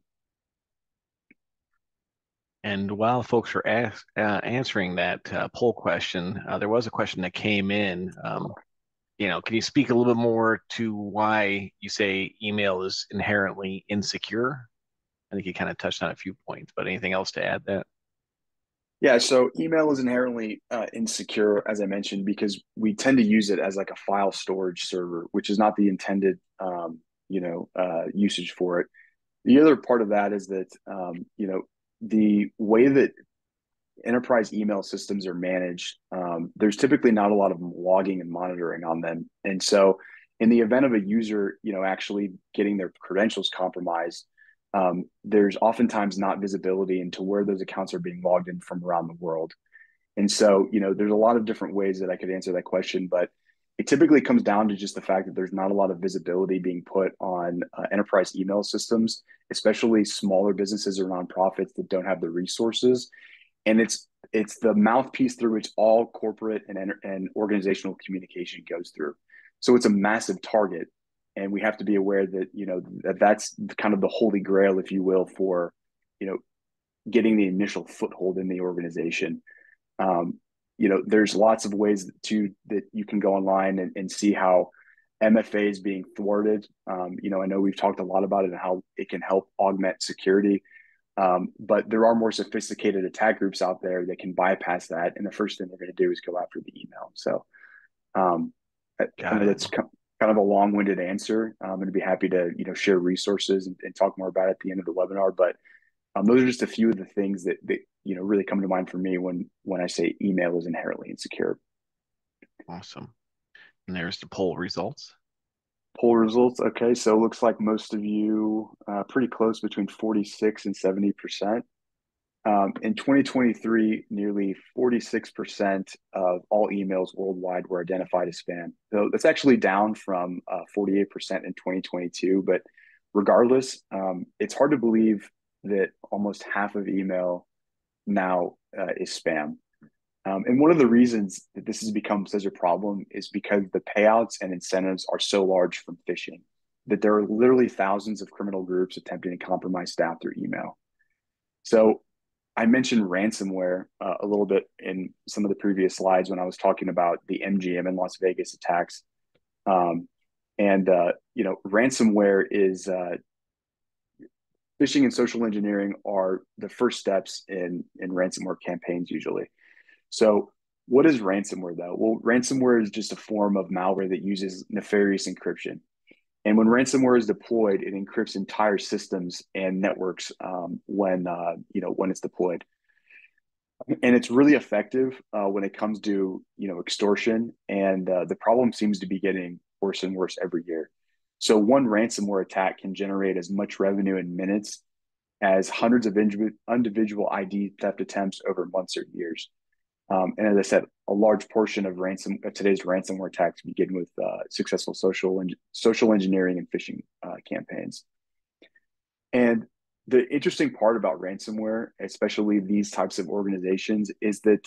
And while folks are ask, uh, answering that poll question, there was a question that came in. Um, you know, can you speak a little bit more to why you say email is inherently insecure? I think you kind of touched on a few points, but anything else to add that? Yeah, so email is inherently uh, insecure, as I mentioned, because we tend to use it as like a file storage server, which is not the intended, um, you know, uh, usage for it. The other part of that is that, um, you know, the way that enterprise email systems are managed, um, there's typically not a lot of logging and monitoring on them. And so, in the event of a user, you know, actually getting their credentials compromised, um, there's oftentimes not visibility into where those accounts are being logged in from around the world. And so, you know, there's a lot of different ways that I could answer that question, but it typically comes down to just the fact that there's not a lot of visibility being put on uh, enterprise email systems, especially smaller businesses or nonprofits that don't have the resources and it's it's the mouthpiece through which all corporate and and organizational communication goes through. So it's a massive target, and we have to be aware that you know that that's kind of the holy grail, if you will, for you know getting the initial foothold in the organization. Um, you know, there's lots of ways to that you can go online and, and see how MFA is being thwarted. Um, you know, I know we've talked a lot about it and how it can help augment security. Um, but there are more sophisticated attack groups out there that can bypass that, and the first thing they're going to do is go after the email. So, um, that's kind of a long-winded answer. I'm going to be happy to you know share resources and, and talk more about it at the end of the webinar. But um, those are just a few of the things that, that you know really come to mind for me when when I say email is inherently insecure. Awesome. And there's the poll results poll results. Okay, so it looks like most of you uh, pretty close between 46 and 70 percent. Um, in 2023, nearly 46% of all emails worldwide were identified as spam. So that's actually down from uh, 48% in 2022. But regardless, um, it's hard to believe that almost half of email now uh, is spam. Um, and one of the reasons that this has become such a problem is because the payouts and incentives are so large from phishing that there are literally thousands of criminal groups attempting to compromise staff through email. So I mentioned ransomware uh, a little bit in some of the previous slides when I was talking about the MGM in Las Vegas attacks. Um, and, uh, you know, ransomware is uh, phishing and social engineering are the first steps in, in ransomware campaigns usually. So, what is ransomware though? Well, ransomware is just a form of malware that uses nefarious encryption. And when ransomware is deployed, it encrypts entire systems and networks um, when uh, you know when it's deployed. And it's really effective uh, when it comes to you know extortion. And uh, the problem seems to be getting worse and worse every year. So one ransomware attack can generate as much revenue in minutes as hundreds of individual ID theft attempts over months or years. Um, and as I said, a large portion of ransom of today's ransomware attacks begin with uh, successful social and social engineering and phishing uh, campaigns. And the interesting part about ransomware, especially these types of organizations, is that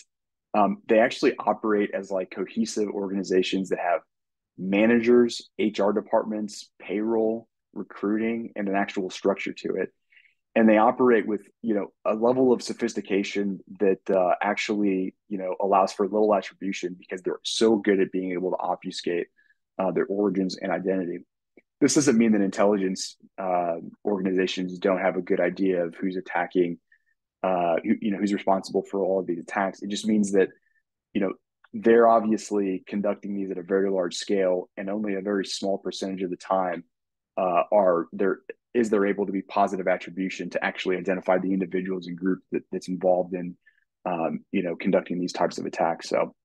um, they actually operate as like cohesive organizations that have managers, HR departments, payroll, recruiting, and an actual structure to it. And they operate with you know a level of sophistication that uh, actually you know allows for little attribution because they're so good at being able to obfuscate uh, their origins and identity this doesn't mean that intelligence uh, organizations don't have a good idea of who's attacking, uh, who, you know, who's responsible for all of these attacks. It just means that, you know, they're obviously conducting these at a very large scale, and only a very small percentage of the time uh, are there is there able to be positive attribution to actually identify the individuals and group that, that's involved in, um, you know, conducting these types of attacks. So,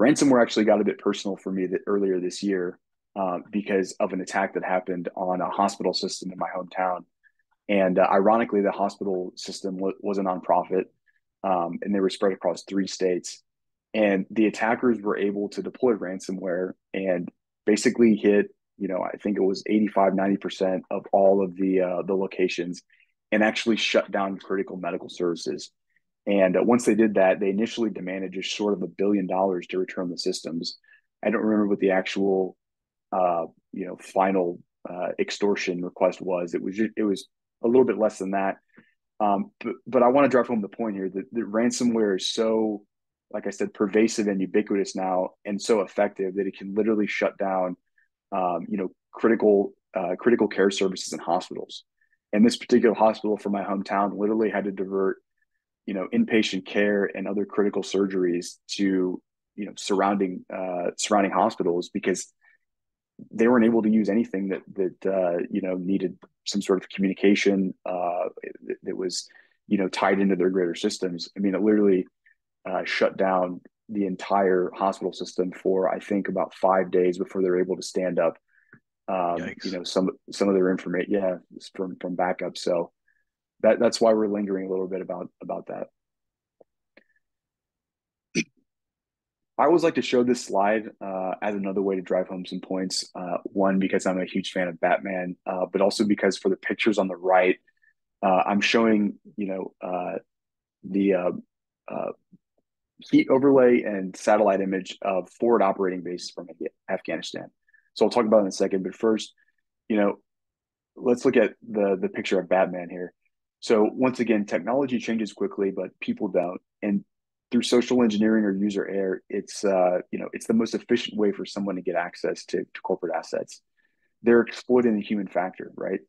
ransomware actually got a bit personal for me that earlier this year uh, because of an attack that happened on a hospital system in my hometown. And uh, ironically, the hospital system w- was a nonprofit, um, and they were spread across three states. And the attackers were able to deploy ransomware and basically hit, you know, I think it was 85, 90% of all of the uh, the locations, and actually shut down critical medical services. And uh, once they did that, they initially demanded just short of a billion dollars to return the systems. I don't remember what the actual uh, you know final uh, extortion request was. It was just, it was a little bit less than that. Um, but, but I want to drive home the point here that, that ransomware is so, like I said, pervasive and ubiquitous now, and so effective that it can literally shut down, um, you know, critical uh, critical care services in hospitals. And this particular hospital from my hometown literally had to divert, you know, inpatient care and other critical surgeries to, you know, surrounding uh, surrounding hospitals because they weren't able to use anything that that uh, you know needed some sort of communication uh, that was you know tied into their greater systems. I mean, it literally uh, shut down the entire hospital system for I think about five days before they're able to stand up. Um, you know some some of their information, yeah, from from backup. So that that's why we're lingering a little bit about about that. I always like to show this slide uh, as another way to drive home some points. Uh, one, because I'm a huge fan of Batman, uh, but also because for the pictures on the right, uh, I'm showing you know uh, the uh, heat overlay and satellite image of forward operating bases from Afghanistan. So I'll talk about it in a second. But first, you know, let's look at the the picture of Batman here. So once again, technology changes quickly, but people don't. And through social engineering or user error, it's uh, you know it's the most efficient way for someone to get access to, to corporate assets. They're exploiting the human factor, right?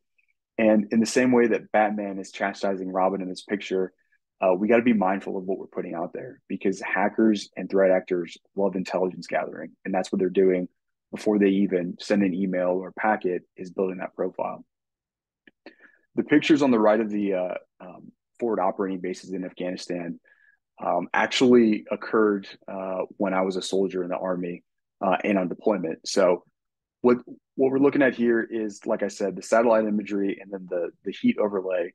And in the same way that Batman is chastising Robin in this picture, uh, we got to be mindful of what we're putting out there because hackers and threat actors love intelligence gathering, and that's what they're doing before they even send an email or packet is building that profile. The pictures on the right of the uh, um, forward operating bases in Afghanistan um, actually occurred uh, when I was a soldier in the army uh, and on deployment. So what what we're looking at here is, like I said, the satellite imagery and then the the heat overlay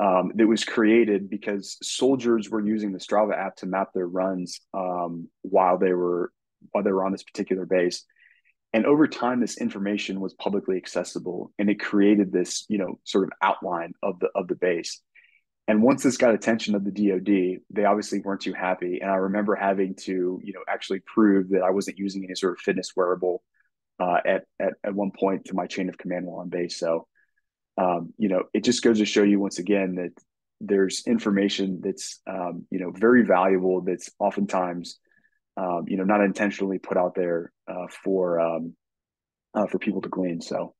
um, that was created because soldiers were using the Strava app to map their runs um, while they were while they were on this particular base. And over time, this information was publicly accessible, and it created this, you know, sort of outline of the of the base. And once this got attention of the DoD, they obviously weren't too happy. And I remember having to, you know, actually prove that I wasn't using any sort of fitness wearable uh, at, at at one point to my chain of command while on base. So, um, you know, it just goes to show you once again that there's information that's, um, you know, very valuable. That's oftentimes, um, you know, not intentionally put out there uh, for um, uh, for people to glean. So.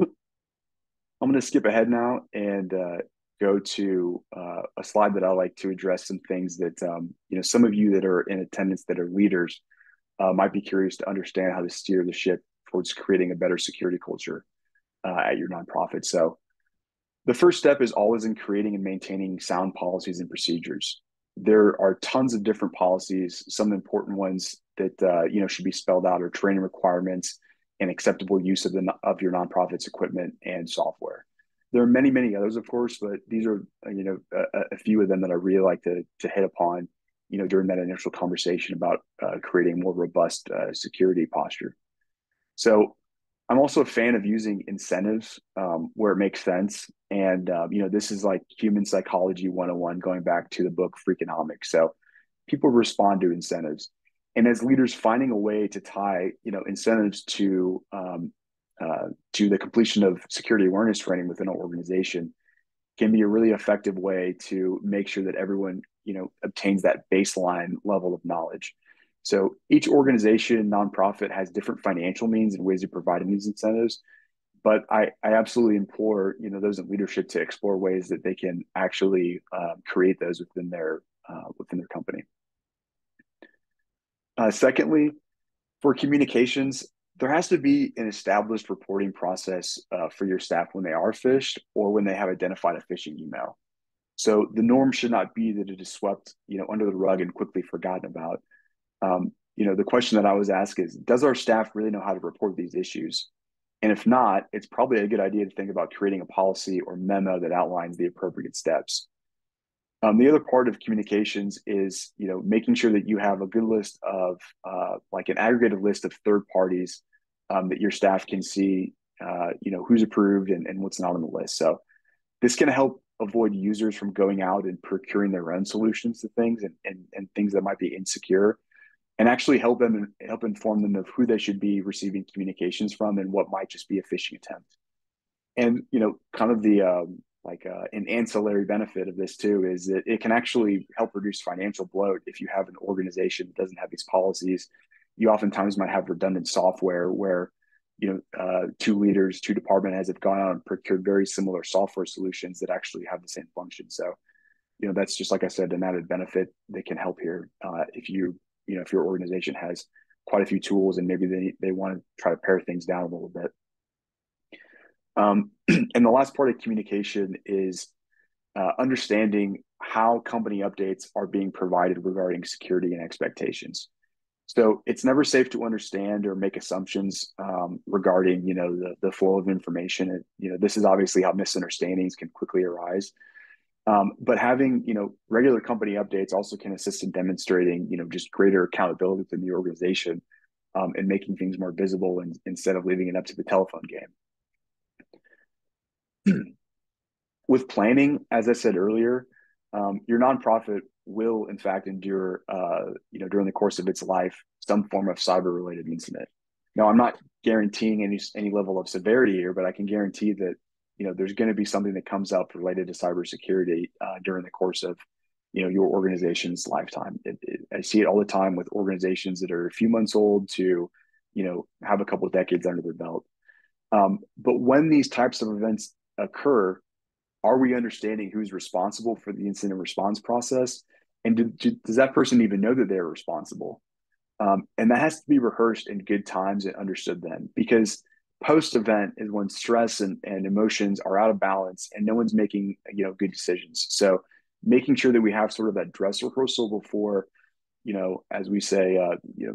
I'm going to skip ahead now and uh, go to uh, a slide that I like to address some things that um, you know some of you that are in attendance that are leaders uh, might be curious to understand how to steer the ship towards creating a better security culture uh, at your nonprofit. So the first step is always in creating and maintaining sound policies and procedures. There are tons of different policies. Some important ones that uh, you know should be spelled out are training requirements and acceptable use of the of your nonprofit's equipment and software. There are many, many others, of course, but these are you know a, a few of them that I really like to to hit upon. You know, during that initial conversation about uh, creating more robust uh, security posture. So, I'm also a fan of using incentives um, where it makes sense, and uh, you know, this is like human psychology 101, going back to the book Freakonomics. So, people respond to incentives. And as leaders finding a way to tie you know incentives to um, uh, to the completion of security awareness training within an organization can be a really effective way to make sure that everyone you know obtains that baseline level of knowledge so each organization nonprofit has different financial means and ways of providing these incentives but I, I absolutely implore you know those in leadership to explore ways that they can actually uh, create those within their uh, within their company uh, secondly, for communications, there has to be an established reporting process uh, for your staff when they are phished or when they have identified a phishing email. So the norm should not be that it is swept, you know, under the rug and quickly forgotten about. Um, you know, the question that I was asked is, does our staff really know how to report these issues? And if not, it's probably a good idea to think about creating a policy or memo that outlines the appropriate steps. Um, the other part of communications is, you know, making sure that you have a good list of, uh, like an aggregated list of third parties um, that your staff can see, uh, you know, who's approved and, and what's not on the list. So this can help avoid users from going out and procuring their own solutions to things and, and, and things that might be insecure and actually help them help inform them of who they should be receiving communications from and what might just be a phishing attempt. And, you know, kind of the, um, like uh, an ancillary benefit of this too is that it can actually help reduce financial bloat if you have an organization that doesn't have these policies you oftentimes might have redundant software where you know uh, two leaders two department heads have gone out and procured very similar software solutions that actually have the same function so you know that's just like i said an added benefit that can help here uh, if you you know if your organization has quite a few tools and maybe they, they want to try to pare things down a little bit um, and the last part of communication is uh, understanding how company updates are being provided regarding security and expectations. So it's never safe to understand or make assumptions um, regarding, you know, the, the flow of information. And, you know, this is obviously how misunderstandings can quickly arise. Um, but having, you know, regular company updates also can assist in demonstrating, you know, just greater accountability within the organization um, and making things more visible and, instead of leaving it up to the telephone game. with planning, as I said earlier, um, your nonprofit will in fact endure, uh, you know, during the course of its life, some form of cyber-related incident. Now, I'm not guaranteeing any any level of severity here, but I can guarantee that you know there's going to be something that comes up related to cybersecurity uh, during the course of you know your organization's lifetime. It, it, I see it all the time with organizations that are a few months old to you know have a couple of decades under their belt. Um, but when these types of events occur, are we understanding who's responsible for the incident response process? And do, do, does that person even know that they're responsible? Um, and that has to be rehearsed in good times and understood then because post event is when stress and, and emotions are out of balance and no one's making you know good decisions so making sure that we have sort of that dress rehearsal before you know as we say uh, you know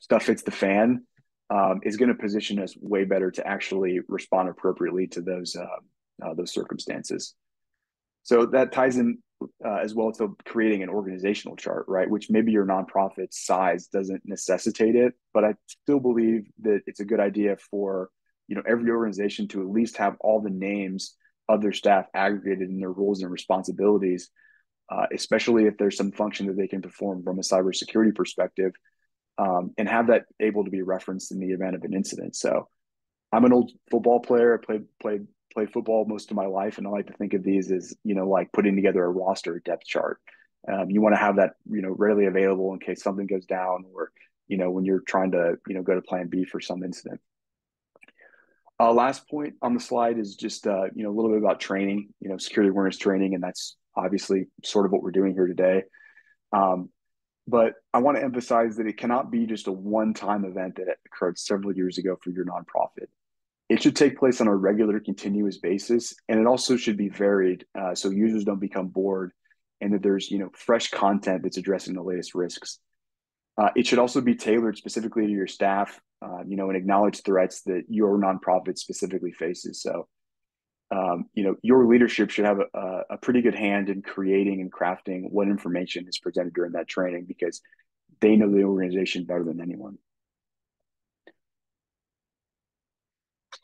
stuff hits the fan um, is going to position us way better to actually respond appropriately to those uh, uh, those circumstances. So that ties in uh, as well to creating an organizational chart, right? Which maybe your nonprofit size doesn't necessitate it, but I still believe that it's a good idea for you know every organization to at least have all the names of their staff aggregated in their roles and responsibilities, uh, especially if there's some function that they can perform from a cybersecurity perspective um, and have that able to be referenced in the event of an incident. So I'm an old football player. I played played played football most of my life, and I like to think of these as you know like putting together a roster depth chart. Um, you want to have that you know readily available in case something goes down, or you know when you're trying to you know go to Plan B for some incident. Uh, last point on the slide is just uh, you know a little bit about training, you know security awareness training, and that's obviously sort of what we're doing here today. Um, but I want to emphasize that it cannot be just a one time event that occurred several years ago for your nonprofit. It should take place on a regular, continuous basis, and it also should be varied uh, so users don't become bored and that there's you know fresh content that's addressing the latest risks. Uh, it should also be tailored specifically to your staff uh, you know, and acknowledge threats that your nonprofit specifically faces. So, um, you know, your leadership should have a, a pretty good hand in creating and crafting what information is presented during that training because they know the organization better than anyone.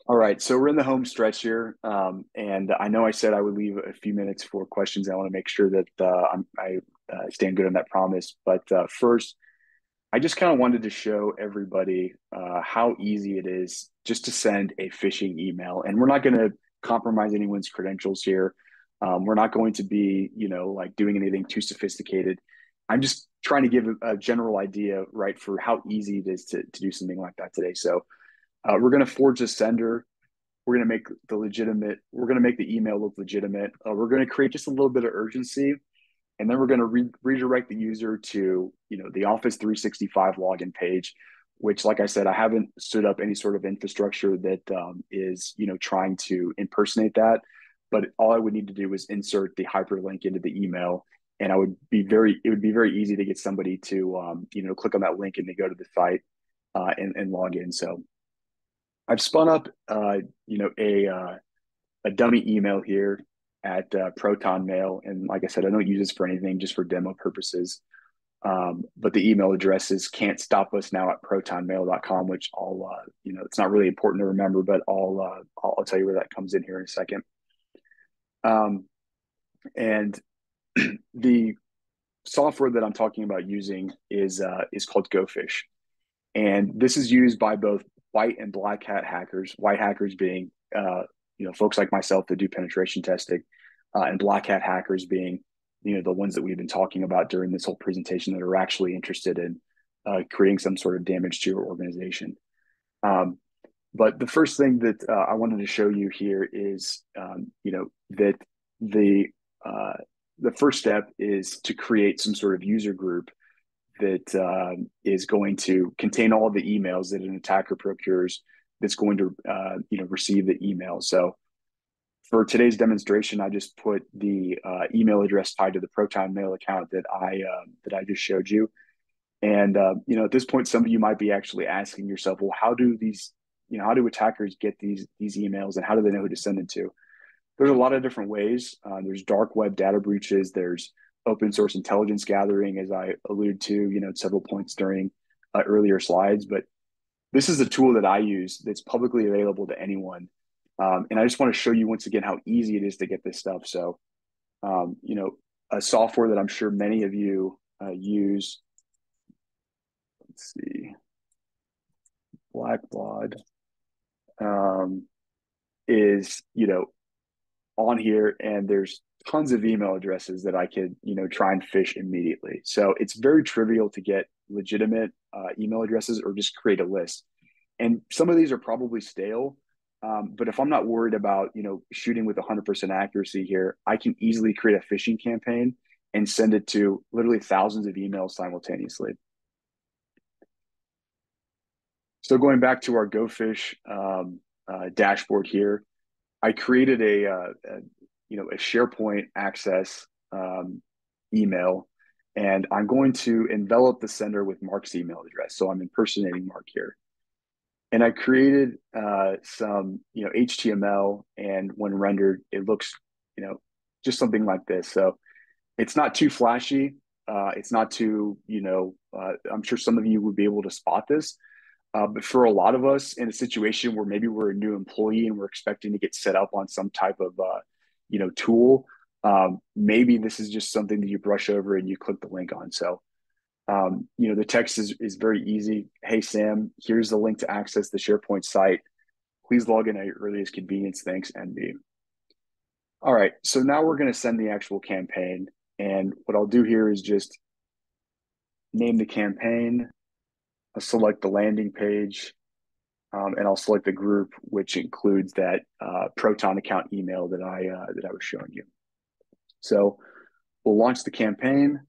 All right, so we're in the home stretch here, um, and I know I said I would leave a few minutes for questions. I want to make sure that uh, i uh, stand good on that promise. But uh, first, I just kind of wanted to show everybody uh, how easy it is just to send a phishing email, and we're not going to compromise anyone's credentials here. Um, we're not going to be, you know, like doing anything too sophisticated. I'm just trying to give a, a general idea, right, for how easy it is to, to do something like that today. So uh, we're going to forge a sender. We're going to make the legitimate. We're going to make the email look legitimate. Uh, we're going to create just a little bit of urgency, and then we're going to re- redirect the user to you know the Office 365 login page, which, like I said, I haven't stood up any sort of infrastructure that um, is you know trying to impersonate that. But all I would need to do is insert the hyperlink into the email, and I would be very. It would be very easy to get somebody to um, you know click on that link and they go to the site uh, and, and log in. So I've spun up, uh, you know, a uh, a dummy email here at uh, Proton Mail, and like I said, I don't use this for anything, just for demo purposes. Um, but the email address is can't stop us now at protonmail.com, which I'll, uh, you know, it's not really important to remember, but I'll, uh, I'll, I'll tell you where that comes in here in a second. Um, and the software that I'm talking about using is uh, is called GoPhish. and this is used by both white and black hat hackers. White hackers being uh, you know folks like myself that do penetration testing, uh, and black hat hackers being you know the ones that we've been talking about during this whole presentation that are actually interested in uh, creating some sort of damage to your organization. Um, but the first thing that uh, I wanted to show you here is um, you know that the uh, the first step is to create some sort of user group that uh, is going to contain all the emails that an attacker procures that's going to uh, you know receive the email. So for today's demonstration, I just put the uh, email address tied to the Proton Mail account that I uh, that I just showed you. And uh, you know, at this point, some of you might be actually asking yourself, well, how do these you know how do attackers get these these emails and how do they know who to send them to? There's a lot of different ways. Uh, there's dark web data breaches. There's open source intelligence gathering, as I alluded to, you know, at several points during uh, earlier slides. But this is a tool that I use that's publicly available to anyone. Um, and I just want to show you once again how easy it is to get this stuff. So, um, you know, a software that I'm sure many of you uh, use. Let's see, Blackbaud um, is you know on here, and there's tons of email addresses that I could, you know, try and phish immediately. So it's very trivial to get legitimate uh, email addresses or just create a list. And some of these are probably stale. Um, but if I'm not worried about, you know, shooting with 100% accuracy here, I can easily create a phishing campaign and send it to literally thousands of emails simultaneously. So going back to our GoPhish um, uh, dashboard here, I created a, uh, a, you know a SharePoint access um, email, and I'm going to envelop the sender with Mark's email address. So I'm impersonating Mark here, and I created uh, some you know HTML, and when rendered, it looks you know just something like this. So it's not too flashy. Uh, it's not too you know. Uh, I'm sure some of you would be able to spot this. Uh, but for a lot of us in a situation where maybe we're a new employee and we're expecting to get set up on some type of uh, you know tool. Um, maybe this is just something that you brush over and you click the link on. So um, you know the text is, is very easy. Hey sam here's the link to access the sharepoint site. Please log in at your earliest convenience. Thanks nb all right. So now we're going to send the actual campaign. And what i'll do here is just name the campaign I'll select the landing page um, and I'll select the group, which includes that uh, Proton account email that I uh, that I was showing you. So we'll launch the campaign,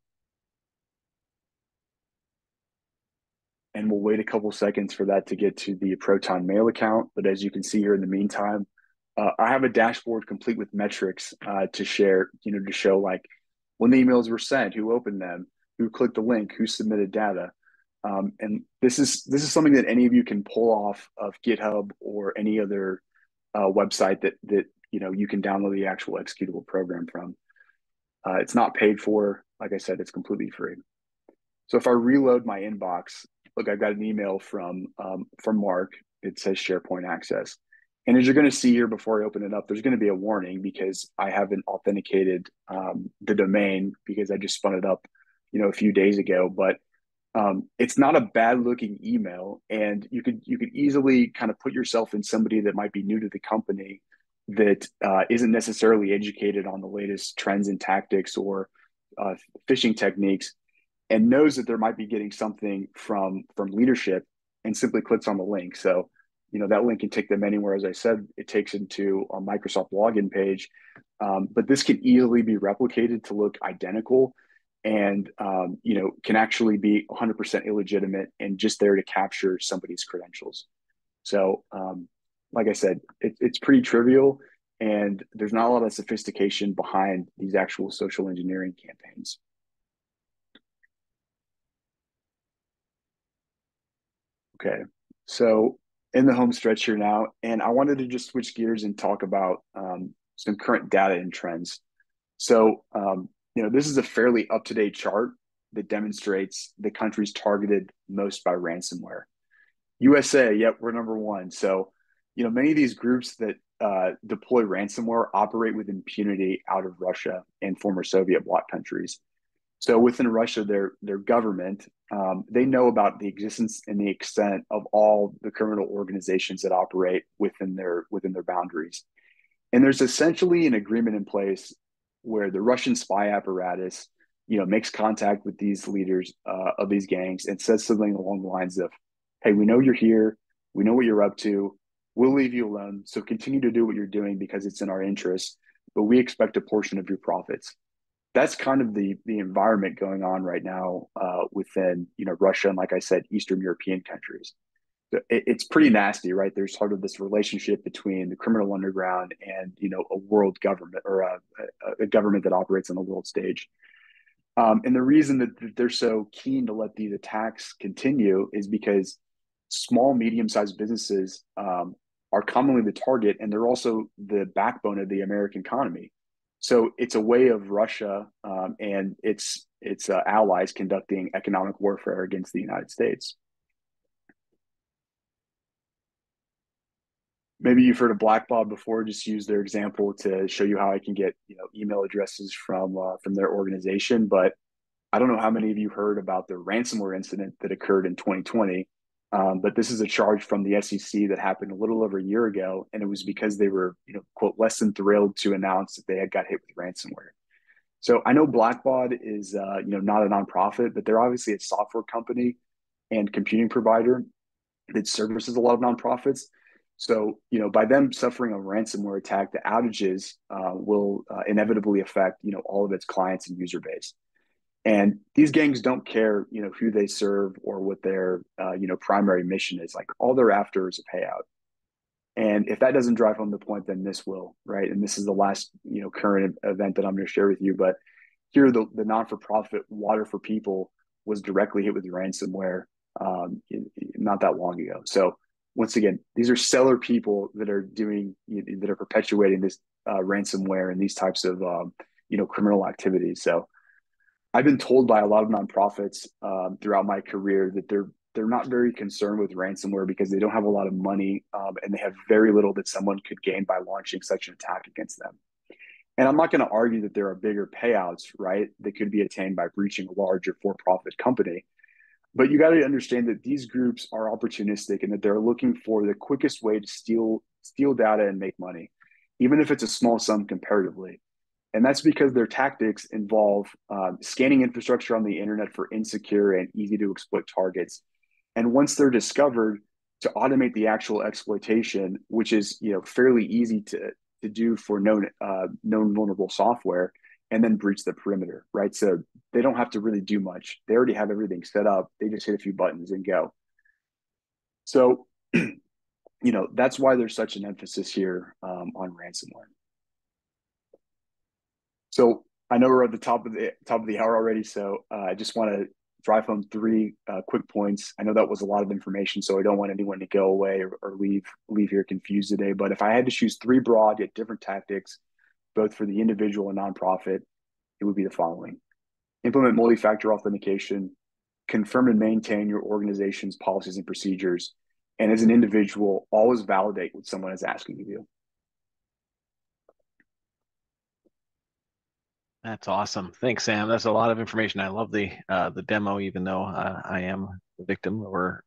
and we'll wait a couple seconds for that to get to the Proton mail account. But as you can see here in the meantime, uh, I have a dashboard complete with metrics uh, to share, you know, to show like when the emails were sent, who opened them, who clicked the link, who submitted data. Um, and this is this is something that any of you can pull off of GitHub or any other uh, website that that you know you can download the actual executable program from. Uh, it's not paid for. Like I said, it's completely free. So if I reload my inbox, look, I've got an email from um, from Mark. It says SharePoint access. And as you're going to see here before I open it up, there's going to be a warning because I haven't authenticated um, the domain because I just spun it up, you know, a few days ago. But um, it's not a bad looking email, and you could you could easily kind of put yourself in somebody that might be new to the company that uh, not necessarily educated on the latest trends and tactics or uh, phishing techniques, and knows that there might be getting something from from leadership, and simply clicks on the link. So you know that link can take them anywhere as i said it takes them to a microsoft login page um, but this can easily be replicated to look identical and um, you know can actually be 100% illegitimate and just there to capture somebody's credentials so um, like i said it, it's pretty trivial and there's not a lot of sophistication behind these actual social engineering campaigns okay so in the home stretch here now, and I wanted to just switch gears and talk about um, some current data and trends. So, um, you know, this is a fairly up to date chart that demonstrates the countries targeted most by ransomware. USA, yep, we're number one. So, you know, many of these groups that uh, deploy ransomware operate with impunity out of Russia and former Soviet bloc countries. So within Russia, their their government, um, they know about the existence and the extent of all the criminal organizations that operate within their within their boundaries. And there's essentially an agreement in place where the Russian spy apparatus, you know, makes contact with these leaders uh, of these gangs and says something along the lines of, "Hey, we know you're here. We know what you're up to. We'll leave you alone. So continue to do what you're doing because it's in our interest. But we expect a portion of your profits." that's kind of the the environment going on right now uh, within you know Russia and like I said, Eastern European countries. It, it's pretty nasty, right? There's sort of this relationship between the criminal underground and you know a world government or a, a government that operates on the world stage. Um, and the reason that, that they're so keen to let these attacks continue is because small, medium-sized businesses um, are commonly the target, and they're also the backbone of the American economy. So it's a way of Russia um, and its its uh, allies conducting economic warfare against the United States. Maybe you've heard of Blackbaud before. Just use their example to show you how I can get you know email addresses from uh, from their organization. But I don't know how many of you heard about the ransomware incident that occurred in 2020 um, but this is a charge from the SEC that happened a little over a year ago, and it was because they were, you know, quote, less than thrilled to announce that they had got hit with ransomware. So I know Blackbaud is, uh, you know, not a nonprofit, but they're obviously a software company and computing provider that services a lot of nonprofits. So, you know, by them suffering a ransomware attack, the outages uh, will uh, inevitably affect, you know, all of its clients and user base. And these gangs don't care, you know, who they serve or what their, uh, you know, primary mission is. Like all they're after is a payout. And if that doesn't drive home the point, then this will, right? And this is the last, you know, current event that I'm going to share with you. But here, the, the non-for-profit Water for People was directly hit with ransomware um, not that long ago. So once again, these are seller people that are doing that are perpetuating this uh, ransomware and these types of um, you know criminal activities. So I've been told by a lot of nonprofits um, throughout my career that they're they're not very concerned with ransomware because they don't have a lot of money um, and they have very little that someone could gain by launching such an attack against them. And I'm not going to argue that there are bigger payouts, right, that could be attained by breaching a larger for-profit company. But you got to understand that these groups are opportunistic and that they're looking for the quickest way to steal steal data and make money, even if it's a small sum comparatively. And that's because their tactics involve uh, scanning infrastructure on the internet for insecure and easy to exploit targets. And once they're discovered, to automate the actual exploitation, which is you know fairly easy to to do for known uh, known vulnerable software, and then breach the perimeter, right? So they don't have to really do much. They already have everything set up. They just hit a few buttons and go. So, you know that's why there's such an emphasis here um, on ransomware. So I know we're at the top of the top of the hour already, so uh, I just want to drive home three uh, quick points. I know that was a lot of information, so I don't want anyone to go away or, or leave leave here confused today. But if I had to choose three broad yet different tactics, both for the individual and nonprofit, it would be the following: implement multi-factor authentication, confirm and maintain your organization's policies and procedures, and as an individual, always validate what someone is asking of you. That's awesome. Thanks, Sam. That's a lot of information. I love the uh, the demo, even though uh, I am the victim, or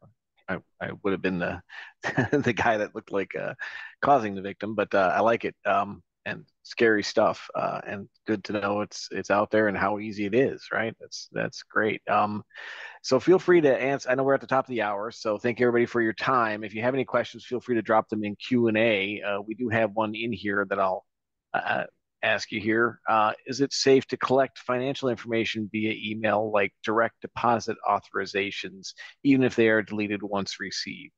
I, I would have been the the guy that looked like uh, causing the victim. But uh, I like it um, and scary stuff, uh, and good to know it's it's out there and how easy it is. Right? That's that's great. Um, so feel free to answer. I know we're at the top of the hour, so thank you everybody for your time. If you have any questions, feel free to drop them in Q and A. Uh, we do have one in here that I'll ask you here uh, is it safe to collect financial information via email like direct deposit authorizations even if they are deleted once received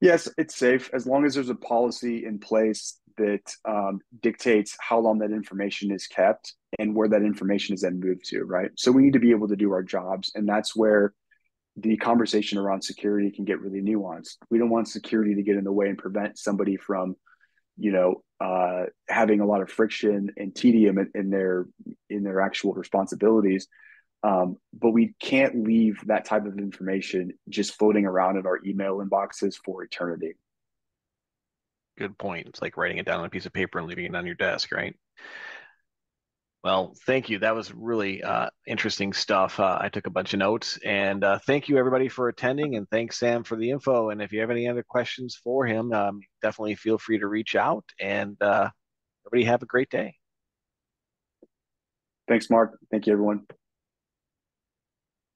yes it's safe as long as there's a policy in place that um, dictates how long that information is kept and where that information is then moved to right? So we need to be able to do our jobs and that's where the conversation around security can get really nuanced. We don't want security to get in the way and prevent somebody from you know uh, having a lot of friction and tedium in, in their in their actual responsibilities. Um, but we can't leave that type of information just floating around in our email inboxes for eternity good point it's like writing it down on a piece of paper and leaving it on your desk right well, thank you. That was really uh, interesting stuff. Uh, I took a bunch of notes, and uh, thank you everybody for attending, and thanks Sam for the info. And if you have any other questions for him, um, definitely feel free to reach out. And uh, everybody have a great day. Thanks, Mark. Thank you, everyone.